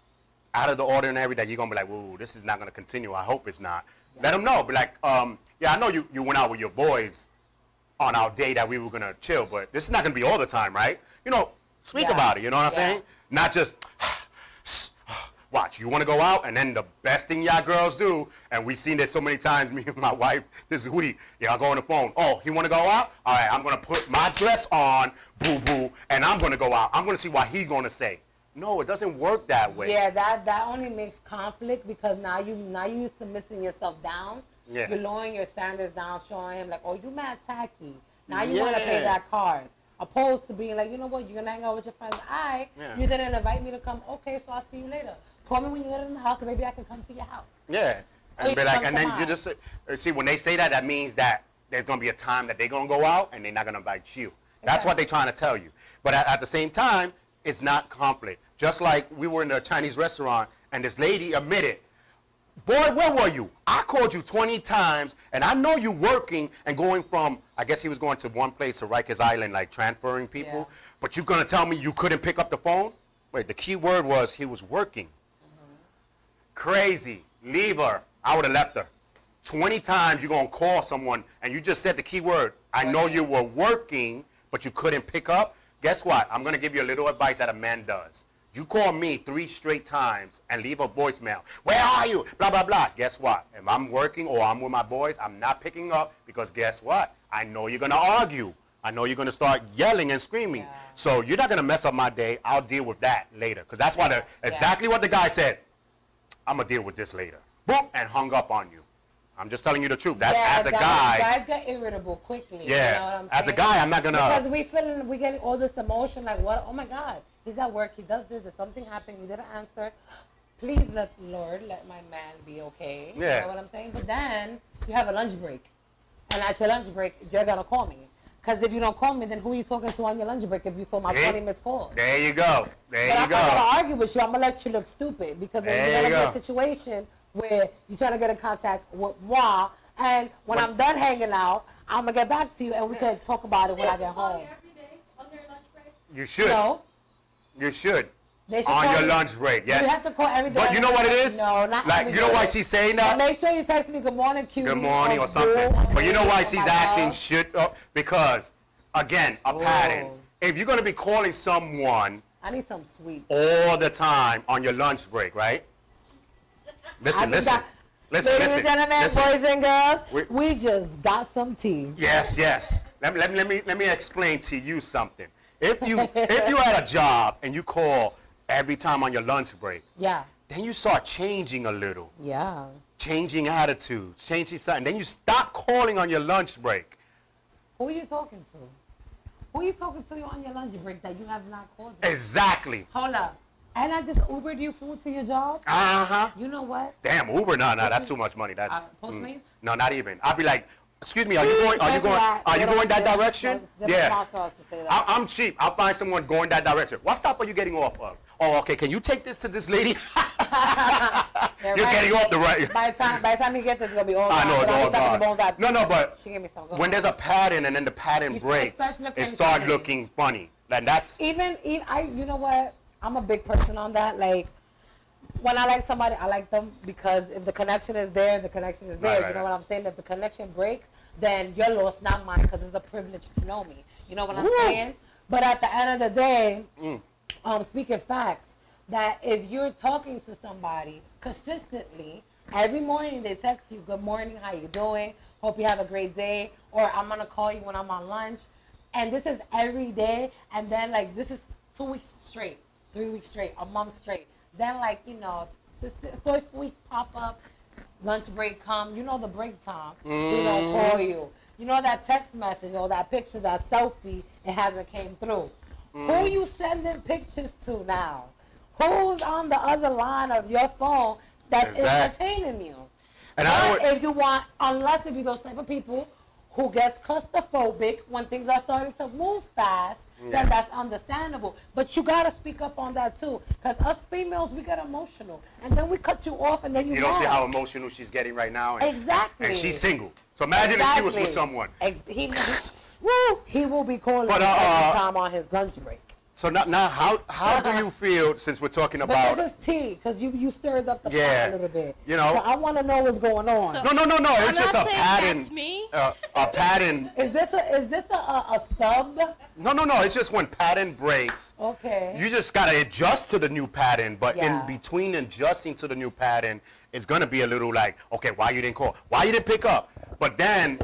out of the ordinary that you're gonna be like, "Whoa, this is not gonna continue." I hope it's not. Let them know. Be like, um, "Yeah, I know you, you went out with your boys on our day that we were gonna chill, but this is not gonna be all the time, right? You know, speak Yeah. about it. You know what I'm Yeah. saying? Not just <sighs> watch. You want to go out, and then the best thing y'all girls do, and we've seen this so many times. <laughs> Me and my wife, this is Hootie. Y'all go on the phone. Oh, he want to go out? All right, I'm gonna put my dress on, boo boo, and I'm gonna go out. I'm gonna see what he's gonna say. No, it doesn't work that way. Yeah, that that only makes conflict because now you now you're submitting yourself down. Yeah. You're lowering your standards down, showing him like, oh, you mad tacky. Now you want to pay that card. Opposed to being like, you know what, you're gonna hang out with your friends. I, Yeah. you didn't invite me to come. Okay, so I'll see you later. Call me when you get in the house, and maybe I can come to your house. Yeah. And be like, and then you just uh, see when they say that, that means that there's gonna be a time that they're gonna go out and they're not gonna invite you. That's what they're trying to tell you. But at, at the same time, it's not conflict. Just like we were in a Chinese restaurant and this lady admitted, boy, where were you? I called you 20 times and I know you working and going from, I guess he was going to one place to Rikers Island, like transferring people. Yeah. But you're gonna tell me you couldn't pick up the phone? Wait, the key word was he was working. Crazy. Leave her. I would have left her. 20 times you're going to call someone and you just said the key word. I know you were working, but you couldn't pick up. Guess what? I'm going to give you a little advice that a man does. You call me three straight times and leave a voicemail. Where are you? Blah, blah, blah. Guess what? If I'm working or I'm with my boys, I'm not picking up because guess what? I know you're going to argue. I know you're going to start yelling and screaming. Yeah. So you're not going to mess up my day. I'll deal with that later. Because that's what the, Yeah. exactly what the guy said. I'm gonna deal with this later. Boom, and hung up on you. I'm just telling you the truth. That's yeah, as a guy. guys get irritable quickly. Yeah. You know what I'm As a guy, I'm not gonna- Because we feeling, we getting all this emotion, like what? Oh my God, he's at work. He does this. There's something happening. He didn't answer. Please let Lord let my man be okay. Yeah. You know what I'm saying? But then you have a lunch break, and at your lunch break, you're gonna call me. Because if you don't call me, then who are you talking to on your lunch break if you saw my See? 20 missed calls? There you go. There But you I'm not gonna argue with you. I'm gonna let you look stupid because then There you're you gonna go. be a situation where you're trying to get in contact with moi, and when When- I'm done hanging out, I'm gonna get back to you and we can talk about it when I get home. you every day on their lunch break. You should. No, You should. They should On your me- lunch break, yes. You have to call every day. But you know what it is? No, not Like, you know why she's saying But that? make sure you text me good morning, cutie. Good morning or something. But you know why she's asking uh, because again, a pattern. If you're gonna be calling someone I need some sweet. all the time on your lunch break, right? Listen, listen. got- Listen, Ladies listen. and gentlemen, listen. boys and girls, We- we just got some tea. Yes, yes. Let me, let me, let me, let me explain to you something. If you, <laughs> if you had a job and you call every time on your lunch break, Yeah, then you start changing a little, yeah. changing attitudes, changing something. Then you stop calling on your lunch break. Who are you talking to? Who are you talking to on your lunch break that you have not called? me? Exactly. Hold up. And I just Ubered you food to your job? Uh-huh. You know what? Damn, Uber, no, no, that's too much money. That's, Uh, Postmates? No, not even. I'll be like, excuse me, are you <laughs> going, are you going, are you going that direction? Yeah. sponsor us to say that. I, I'm cheap. I'll find someone going that direction. What stop are you getting off of? Oh, okay. Can you take this to this lady? <laughs> You're right. getting off the right. By the time by the time he gets this, it's gonna be all I know it's all gone. bones out. No, no, but She gave me some. When there's a pattern and then the pattern You breaks, looking it starts looking funny. Like that's even, even I, you know what? I'm a big person on that. Like when I like somebody, I like them because if the connection is there, the connection is there. Right, right, you know what I'm saying? If the connection breaks, then you're lost, not mine, because it's a privilege to know me. You know what I'm Woo. saying? But at the end of the day, Mm. Um, speaking facts, that if you're talking to somebody consistently, every morning they text you, good morning, how you doing? Hope you have a great day. Or I'm going to call you when I'm on lunch. And this is every day. And then, like, this is two weeks straight, three weeks straight, a month straight. Then, like, you know, this fourth week pop up, lunch break come, you know the break time. We don't call you. You know that text message or that picture, that selfie, it hasn't came through. Who mm. you sending pictures to now? Who's on the other line of your phone that's Exact- entertaining you? And I But would- if you want, unless if you those type of people who gets claustrophobic when things are starting to move fast, Yeah. then that's understandable. But you gotta speak up on that too, because us females we get emotional, and then we cut you off, and then you. you don't see how emotional she's getting right now. And, Exactly. And she's single. So imagine if she was with someone. Ex- he, Woo! He will be calling But, me uh, every time on his lunch break. So now, now how how do you <laughs> feel since we're talking about? But about? this is tea, because you, you stirred up the Yeah. pot a little bit. You know. So I want to know what's going on. So- no, no, no, no. It's I'm just not a pattern. that's me. Uh, a pattern. <laughs> is this a is this a, a, a sub? No, no, no. It's just when pattern breaks. Okay. You just gotta adjust to the new pattern, but Yeah. in between adjusting to the new pattern, it's gonna be a little like, okay, why you didn't call? Why you didn't pick up? But then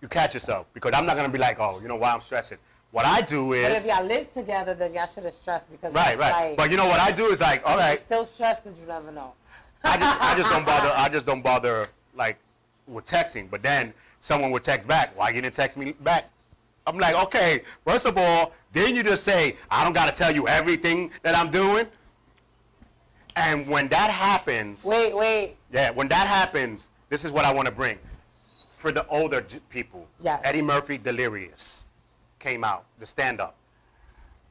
you, catch yourself because I'm not gonna be like, oh, you know why I'm stressing. What I do but if is y'all live together, then y'all should have stressed because right, right. Like, But you know what I do is like, all right. still stressed because you never know. I just I just don't bother. <laughs> I just don't bother like with texting. But then someone would text back. Why you didn't text me back? I'm like, okay. First of all, didn't you just say I don't got to tell you everything that I'm doing? And when that happens, Wait, wait. yeah, when that happens, this is what I want to bring for the older people. Yes. Eddie Murphy, Delirious, came out the stand-up.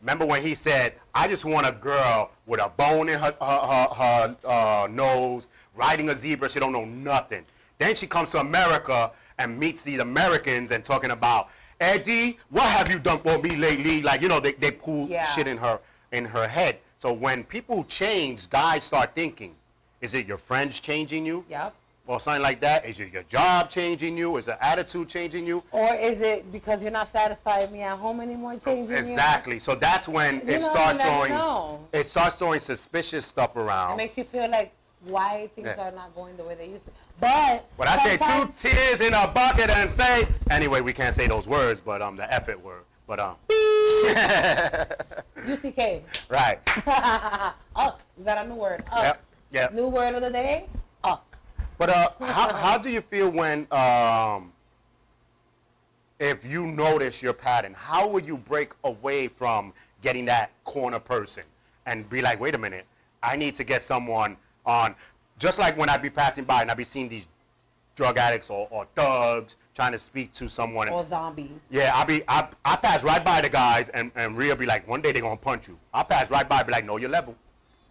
Remember when he said, "I just want a girl with a bone in her her, her, her uh, nose, riding a zebra. She don't know nothing." Then she comes to America and meets these Americans and talking about Eddie, what have you done for me lately? Like you know, they they pull Yeah. shit in her in her head. So when people change, guys start thinking, is it your friends changing you? Yep. Or something like that? Is it your job changing you? Is the attitude changing you? Or is it because you're not satisfied with me at home anymore, changing you? Exactly. So that's when You it know, starts you throwing know. it starts throwing suspicious stuff around. It makes you feel like why things Yeah. are not going the way they used to. But But I say two tears in a bucket and say anyway, we can't say those words, but um the F it word. But um <laughs> <laughs> UCK. right. Uck. We got a new word. Uck. Yep. Yep. New word of the day. Uck. But uh, how, how do you feel when, um, if you notice your pattern, how would you break away from getting that corner person and be like, wait a minute, I need to get someone on, just like when I'd be passing by and I'd be seeing these drug addicts or, or thugs trying to speak to someone. Or zombies. Yeah, I be I, I pass right by the guys and and Rhea be like, one day they're gonna punch you. I pass right by, be like, know your level,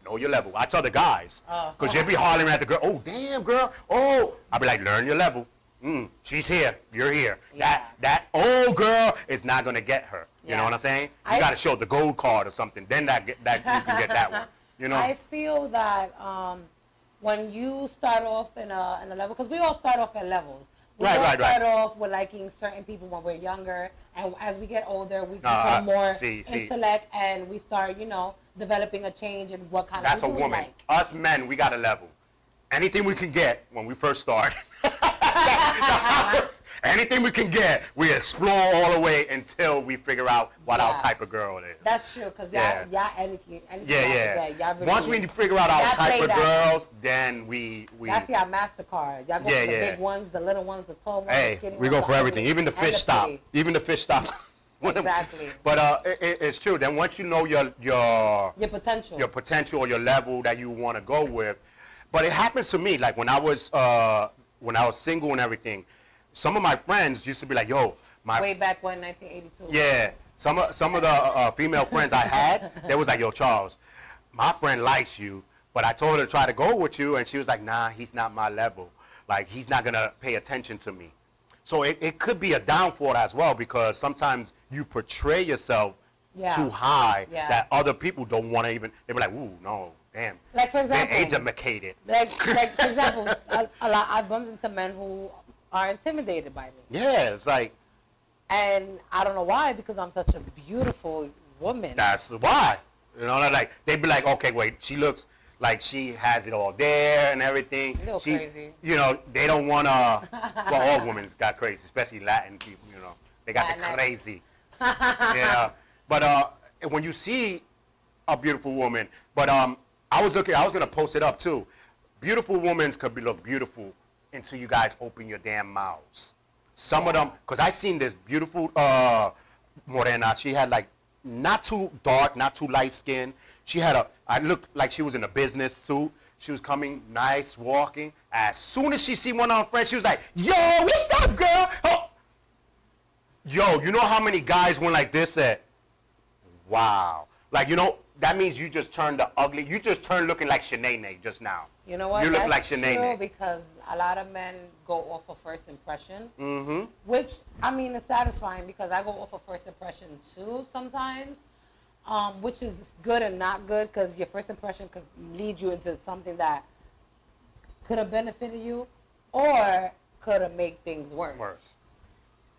know your level. I tell the guys, Oh. cause they be hollering at the girl. Oh damn girl, oh. I'll be like, learn your level. Mm, she's here, you're here. That that old girl is not gonna get her. You know what I'm saying? You gotta show the gold card or something. Then that get, that you can get that one. <laughs> You know? I feel that um, when you start off in a, in a level, because we all start off at levels. We Right, right, right. start off with liking certain people when we're younger, and as we get older, we become more see, see. intellect, and we start, you know, developing a change in what kind That's of a people we woman. like. Us men, we got a level. Anything we can get when we first start. <laughs> <laughs> That's how- anything we can get, we explore all the way until we figure out what our type of girl is. That's true, because y'all, Yeah. y'all, anything, anything yeah, y'all yeah. really, Once we figure out our type of that. girls, then we we. That's y'all MasterCard. Y'all go Yeah, for the yeah. big ones, the little ones, the tall ones, hey, we go the for everything. Even the fish stop. pretty. Even the fish stop. Exactly. But uh, it- it's true. Then once you know your your Your potential. your potential or your level that you want to go with. But it happens to me, like when I was uh, when I was single and everything. Some of my friends used to be like, "Yo, my Way back when, 1982. yeah." Some of some of the uh, female <laughs> friends I had, they was like, "Yo, Charles, my friend likes you, but I told her to try to go with you, and she was like, Nah, he's not my level. Like he's not gonna pay attention to me." So it, it could be a downfall as well because sometimes you portray yourself Yeah. too high Yeah. that other people don't want to even. They be like, "Ooh, no, damn." Like, for They're example, age educated. like, like for example, <laughs> a, a lot, I've bumped into men who are intimidated by me. Yeah, it's like And I don't know why, because I'm such a beautiful woman. that's why. You know, like they'd be like, okay, wait, she looks like she has it all there and everything. Little she, crazy. You know, they don't wanna. <laughs> well, all women's got crazy, especially Latin people. You know, they got the crazy. <laughs> yeah, but uh, when you see a beautiful woman, but um, I was looking, I was gonna post it up too. Beautiful women could be look beautiful until you guys open your damn mouths. Some of them, cause I seen this beautiful uh, morena. She had like not too dark, not too light skin. She had a, I looked like she was in a business suit. She was coming nice, walking. As soon as she see one of her friends, she was like, "Yo, what's up, girl?" Oh. Yo, you know how many guys went like this? At, wow. Like you know, that means you just turned the ugly. You just turned looking like Shanae just now. You know what? You look That's like Shanae. because a lot of men go off of first impression, Mm-hmm. which I mean is satisfying because I go off of first impression too sometimes, um, which is good and not good because your first impression could lead you into something that could have benefited you or could have made things worse. Worse.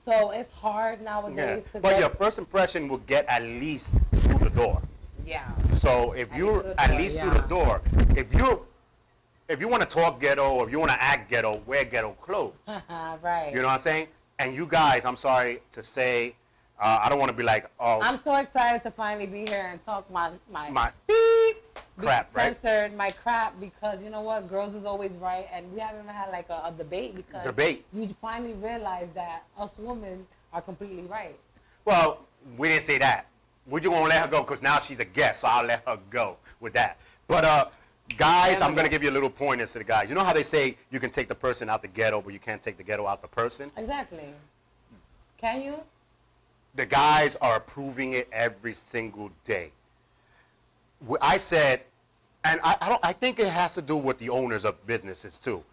So it's hard Yeah. nowadays to But get, your first impression will get at least through the door. yeah. So if At you least at least through the door, if you if you want to talk ghetto or if you want to act ghetto, wear ghetto clothes. <laughs> right. You know what I'm saying? And you guys, I'm sorry to say, uh, I don't want to be like, oh, I'm so excited to finally be here and talk my my, my beep crap, be right? censored my crap because you know what girls is always right and we haven't even had like a, a debate because Debate. you finally realize that us women are completely right. Well, we didn't say that. We're just gonna let her go because now she's a guest, so I'll let her go with that. But uh, guys, I'm gonna give you a little pointers to the guys. You know how they say you can take the person out the ghetto, but you can't take the ghetto out the person. Exactly. Can you? The guys are approving it every single day. I said, and I, I don't. I think it has to do with the owners of businesses too.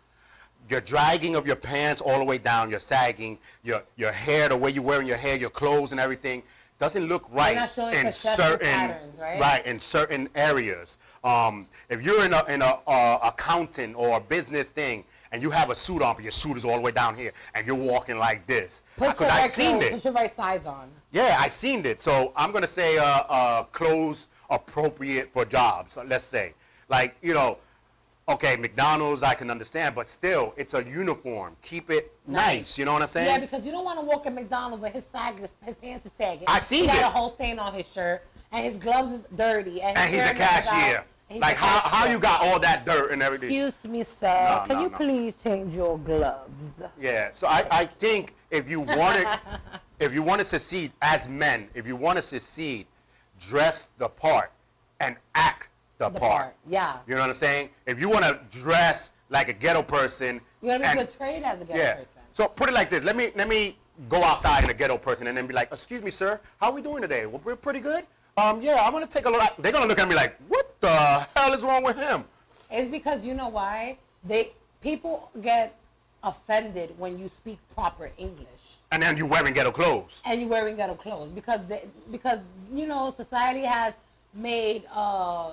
Your dragging of your pants all the way down, your sagging, your your hair, the way you're wearing your hair, your clothes, and everything doesn't look right in certain patterns, right? in certain areas. Um, if you're in a in a uh, accountant or a business thing and you have a suit on, but your suit is all the way down here, and you're walking like this, because I right seen it. put your right size on. Yeah, I seen it. So I'm gonna say uh, uh, clothes appropriate for jobs. Let's say, like you know, okay, McDonald's I can understand, but still, it's a uniform. Keep it nice. You know what I'm saying? Yeah, because you don't want to walk in McDonald's and his sag his pants is sagging. I seen he got a whole stain on his shirt and his gloves is dirty and, and he's a cashier. Like how, how you got all that dirt and everything? Excuse me, sir. No, Can no, you no. please change your gloves? Yeah. So I, I think if you want to, if you want to succeed as men, if you want to succeed, dress the part and act the, The part. part, yeah. You know what I'm saying? If you want to dress like a ghetto person, You're gonna and- be portrayed as a ghetto yeah. person. So put it like this. Let me let me go outside in a ghetto person and then be like, "Excuse me, sir. How are we doing today? Well, we're pretty good. Um, yeah, I'm gonna take a look. At, they're gonna look at me like, "What the hell is wrong with him?" It's because you know why they people get offended when you speak proper English And then you wearing ghetto clothes. and you're wearing ghetto clothes because they, because you know society has made uh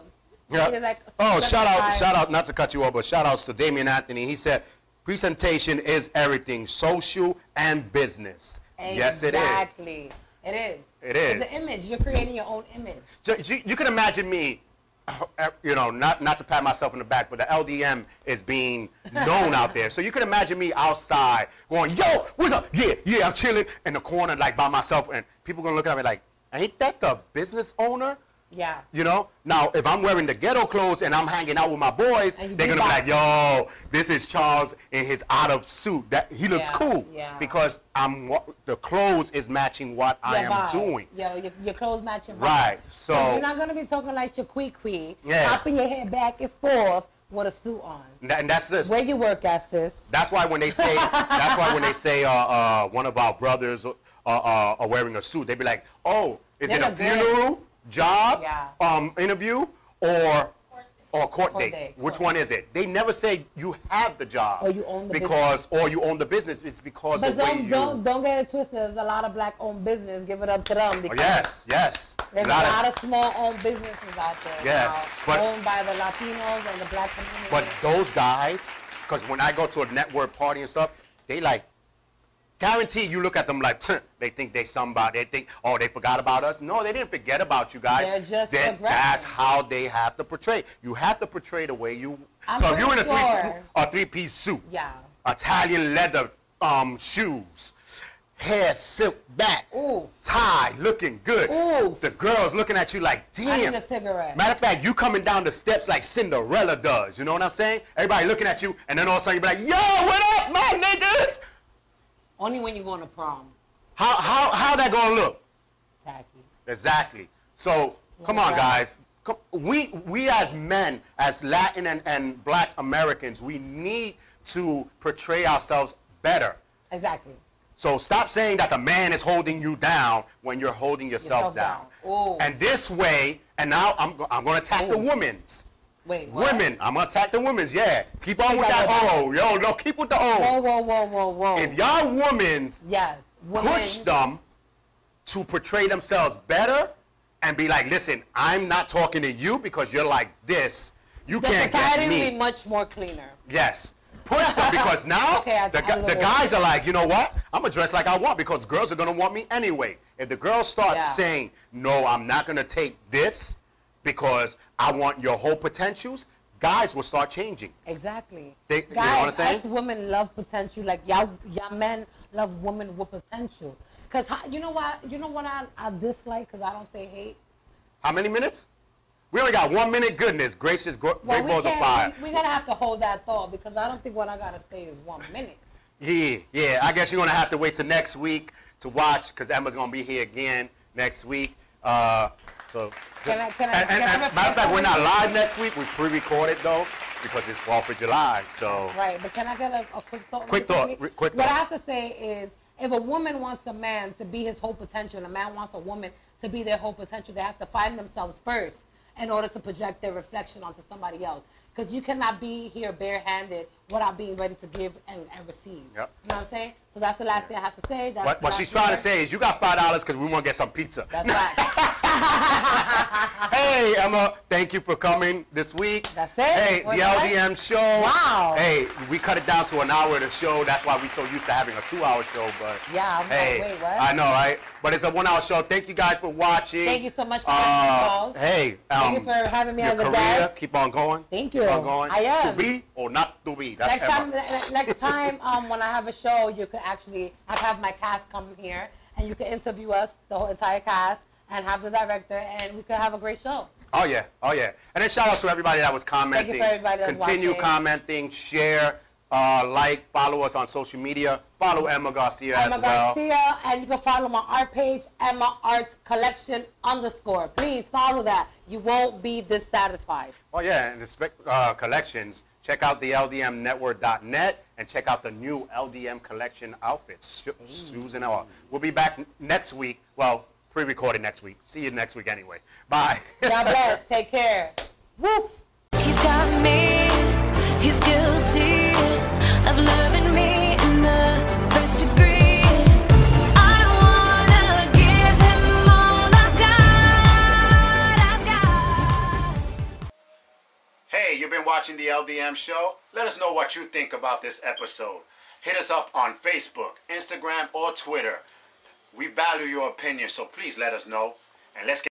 Yeah. like oh, shout out, shout out, not to cut you off, but shout outs to Damian Anthony. He said, presentation is everything, social and business. Yes, it is. Exactly. It is. It It's is. an image. You're creating your own image. So you, you can imagine me, uh, you know, not not to pat myself in the back, but the LDM is being known out there. So you can imagine me outside going, "Yo, what's up? Yeah, yeah, I'm chilling in the corner like by myself," and people gonna look at me like, "Ain't that the business owner?" Yeah. You know. Now, if I'm wearing the ghetto clothes and I'm hanging out with my boys, they're gonna be like, "Yo, this is Charles in his out of suit. That he looks Yeah, cool yeah. because I'm the clothes is matching what I am vibe. doing." Yo, your, your clothes matching. Right, so- you're not gonna be talking like your quee quee, Yeah. popping your head back and forth with a suit on. And that's this. Where you work at, sis? That's why when they say <laughs> that's why when they say uh, uh, one of our brothers uh, uh, are wearing a suit, they be like, "Oh, is They it a funeral? good. Job, Yeah. um, interview, or or court, Court date? Which court one is it? They never say you have the job Or you own the because or you own the business. It's because But the don't don't don't get it twisted. There's a lot of black owned business. Give it up to them Oh, yes, yes. there's a Lot lot of- of small owned businesses out there. Yes, but- owned by the Latinos and the black community. But those guys, because when I go to a network party and stuff, they like, guarantee you look at them like, they think they somebody. They think, oh, they forgot about us. No, they didn't forget about you guys. They're just progressing. That's how they have to portray. You have to portray the way you. I'm so if you're in a pretty three, sure- a three-piece suit, yeah. Italian leather um, shoes, hair silk back, Ooh. tie, looking good. Ooh. The girls looking at you like, damn. I need a cigarette. Matter of fact, you coming down the steps like Cinderella does. You know what I'm saying? Everybody looking at you, and then all of a sudden you be like, "Yo, what up, my niggas?" Only when you're going to prom. How how how that gonna look? Tacky. Exactly. So come on, Right. guys. Come, we we as men, as Latin and, and Black Americans, we need to portray ourselves better. Exactly. So stop saying that the man is holding you down when you're holding yourself, Yourself down. down. And this way, and now I'm, I'm going to attack the Ooh. women's. Wait, what? Women, I'm going to attack the women's, yeah. Keep on with that wait. O. Yo, no, keep with the old. Whoa, whoa, whoa, whoa, whoa. If y'all women's yes. Women, push them to portray themselves better and be like, listen, I'm not talking to you because you're like this. You the can't society get me. be much more cleaner. Yes. Push them <laughs> because now Okay, I- the, I the guys are like, you know what? I'm gonna dress like I want because girls are gonna want me anyway. If the girls start Yeah. saying, no, I'm not gonna take this because I want your whole potentials, guys will start changing. Exactly. They- you know Guys, what I'm saying? us women love potential. Like y'all, y'all men love women with potential. Cause how- you know what? You know what I, I dislike? Cause I don't say hate. How many minutes? We only got one minute. Goodness gracious, gr- Well, great we balls of fire. We, we gotta have to hold that thought because I don't think what I gotta say is one minute. Yeah, yeah. I guess you're gonna have to wait till next week to watch because Ema's gonna be here again next week. Uh, so. Can I- can I- and, and, I and matter of fact, we're not live next week. We pre-recorded though because it's Fourth of July. So. Right, but can I get a, a quick thought? Quick thought, quick What I have to say is, if a woman wants a man to be his whole potential, and a man wants a woman to be their whole potential, they have to find themselves first in order to project their reflection onto somebody else. Because you cannot be here barehanded without being ready to give and, and receive. Yep. You know what I'm saying? So that's the last thing I have to say. That's What, what she's trying to say is, you got five dollars because we want to get some pizza. That's right. <laughs> <laughs> hey Ema, thank you for coming this week. That's it? Hey, the What's that? LDM show. Wow. Hey, we cut it down to an hour of the show. That's why we're so used to having a two-hour show. But Yeah, I'm like, wait, what? I know, right? But it's a one-hour show. Thank you guys for watching. Thank you so much for Uh, having me, Hey, um, Thank you for having me a career, guest. Keep on going. Thank Keep you. on going. I am. To be or not to be. That's next time, Ema. ne- next time, um, when I have a show, you could actually I have my cast come here, and you can interview us, the whole entire cast, and have the director, and we could have a great show. Oh yeah, oh yeah. And then shout out to everybody that was commenting. Thank you for everybody that was Continue watching. commenting, share, uh, like, follow us on social media. Follow Ema Garcia Ema as well. Ema Garcia, and you can follow my art page, Ema Arts Collection underscore. Please follow that. You won't be dissatisfied. Oh yeah, and the uh, collections. Check out the LDMnetwork.net and check out the new LDM collection outfits, Sh- shoes and all. We'll be back n- next week. Well, pre-recorded next week. See you next week anyway. Bye. <laughs> God bless. Take care. Woof. He's got me, he's guilty of loving me in the first degree. I wanna give him all I've got, I've got. Hey, you've been watching the LDM show? Let us know what you think about this episode. Hit us up on Facebook, Instagram, or Twitter. We value your opinion, so please let us know. And let's get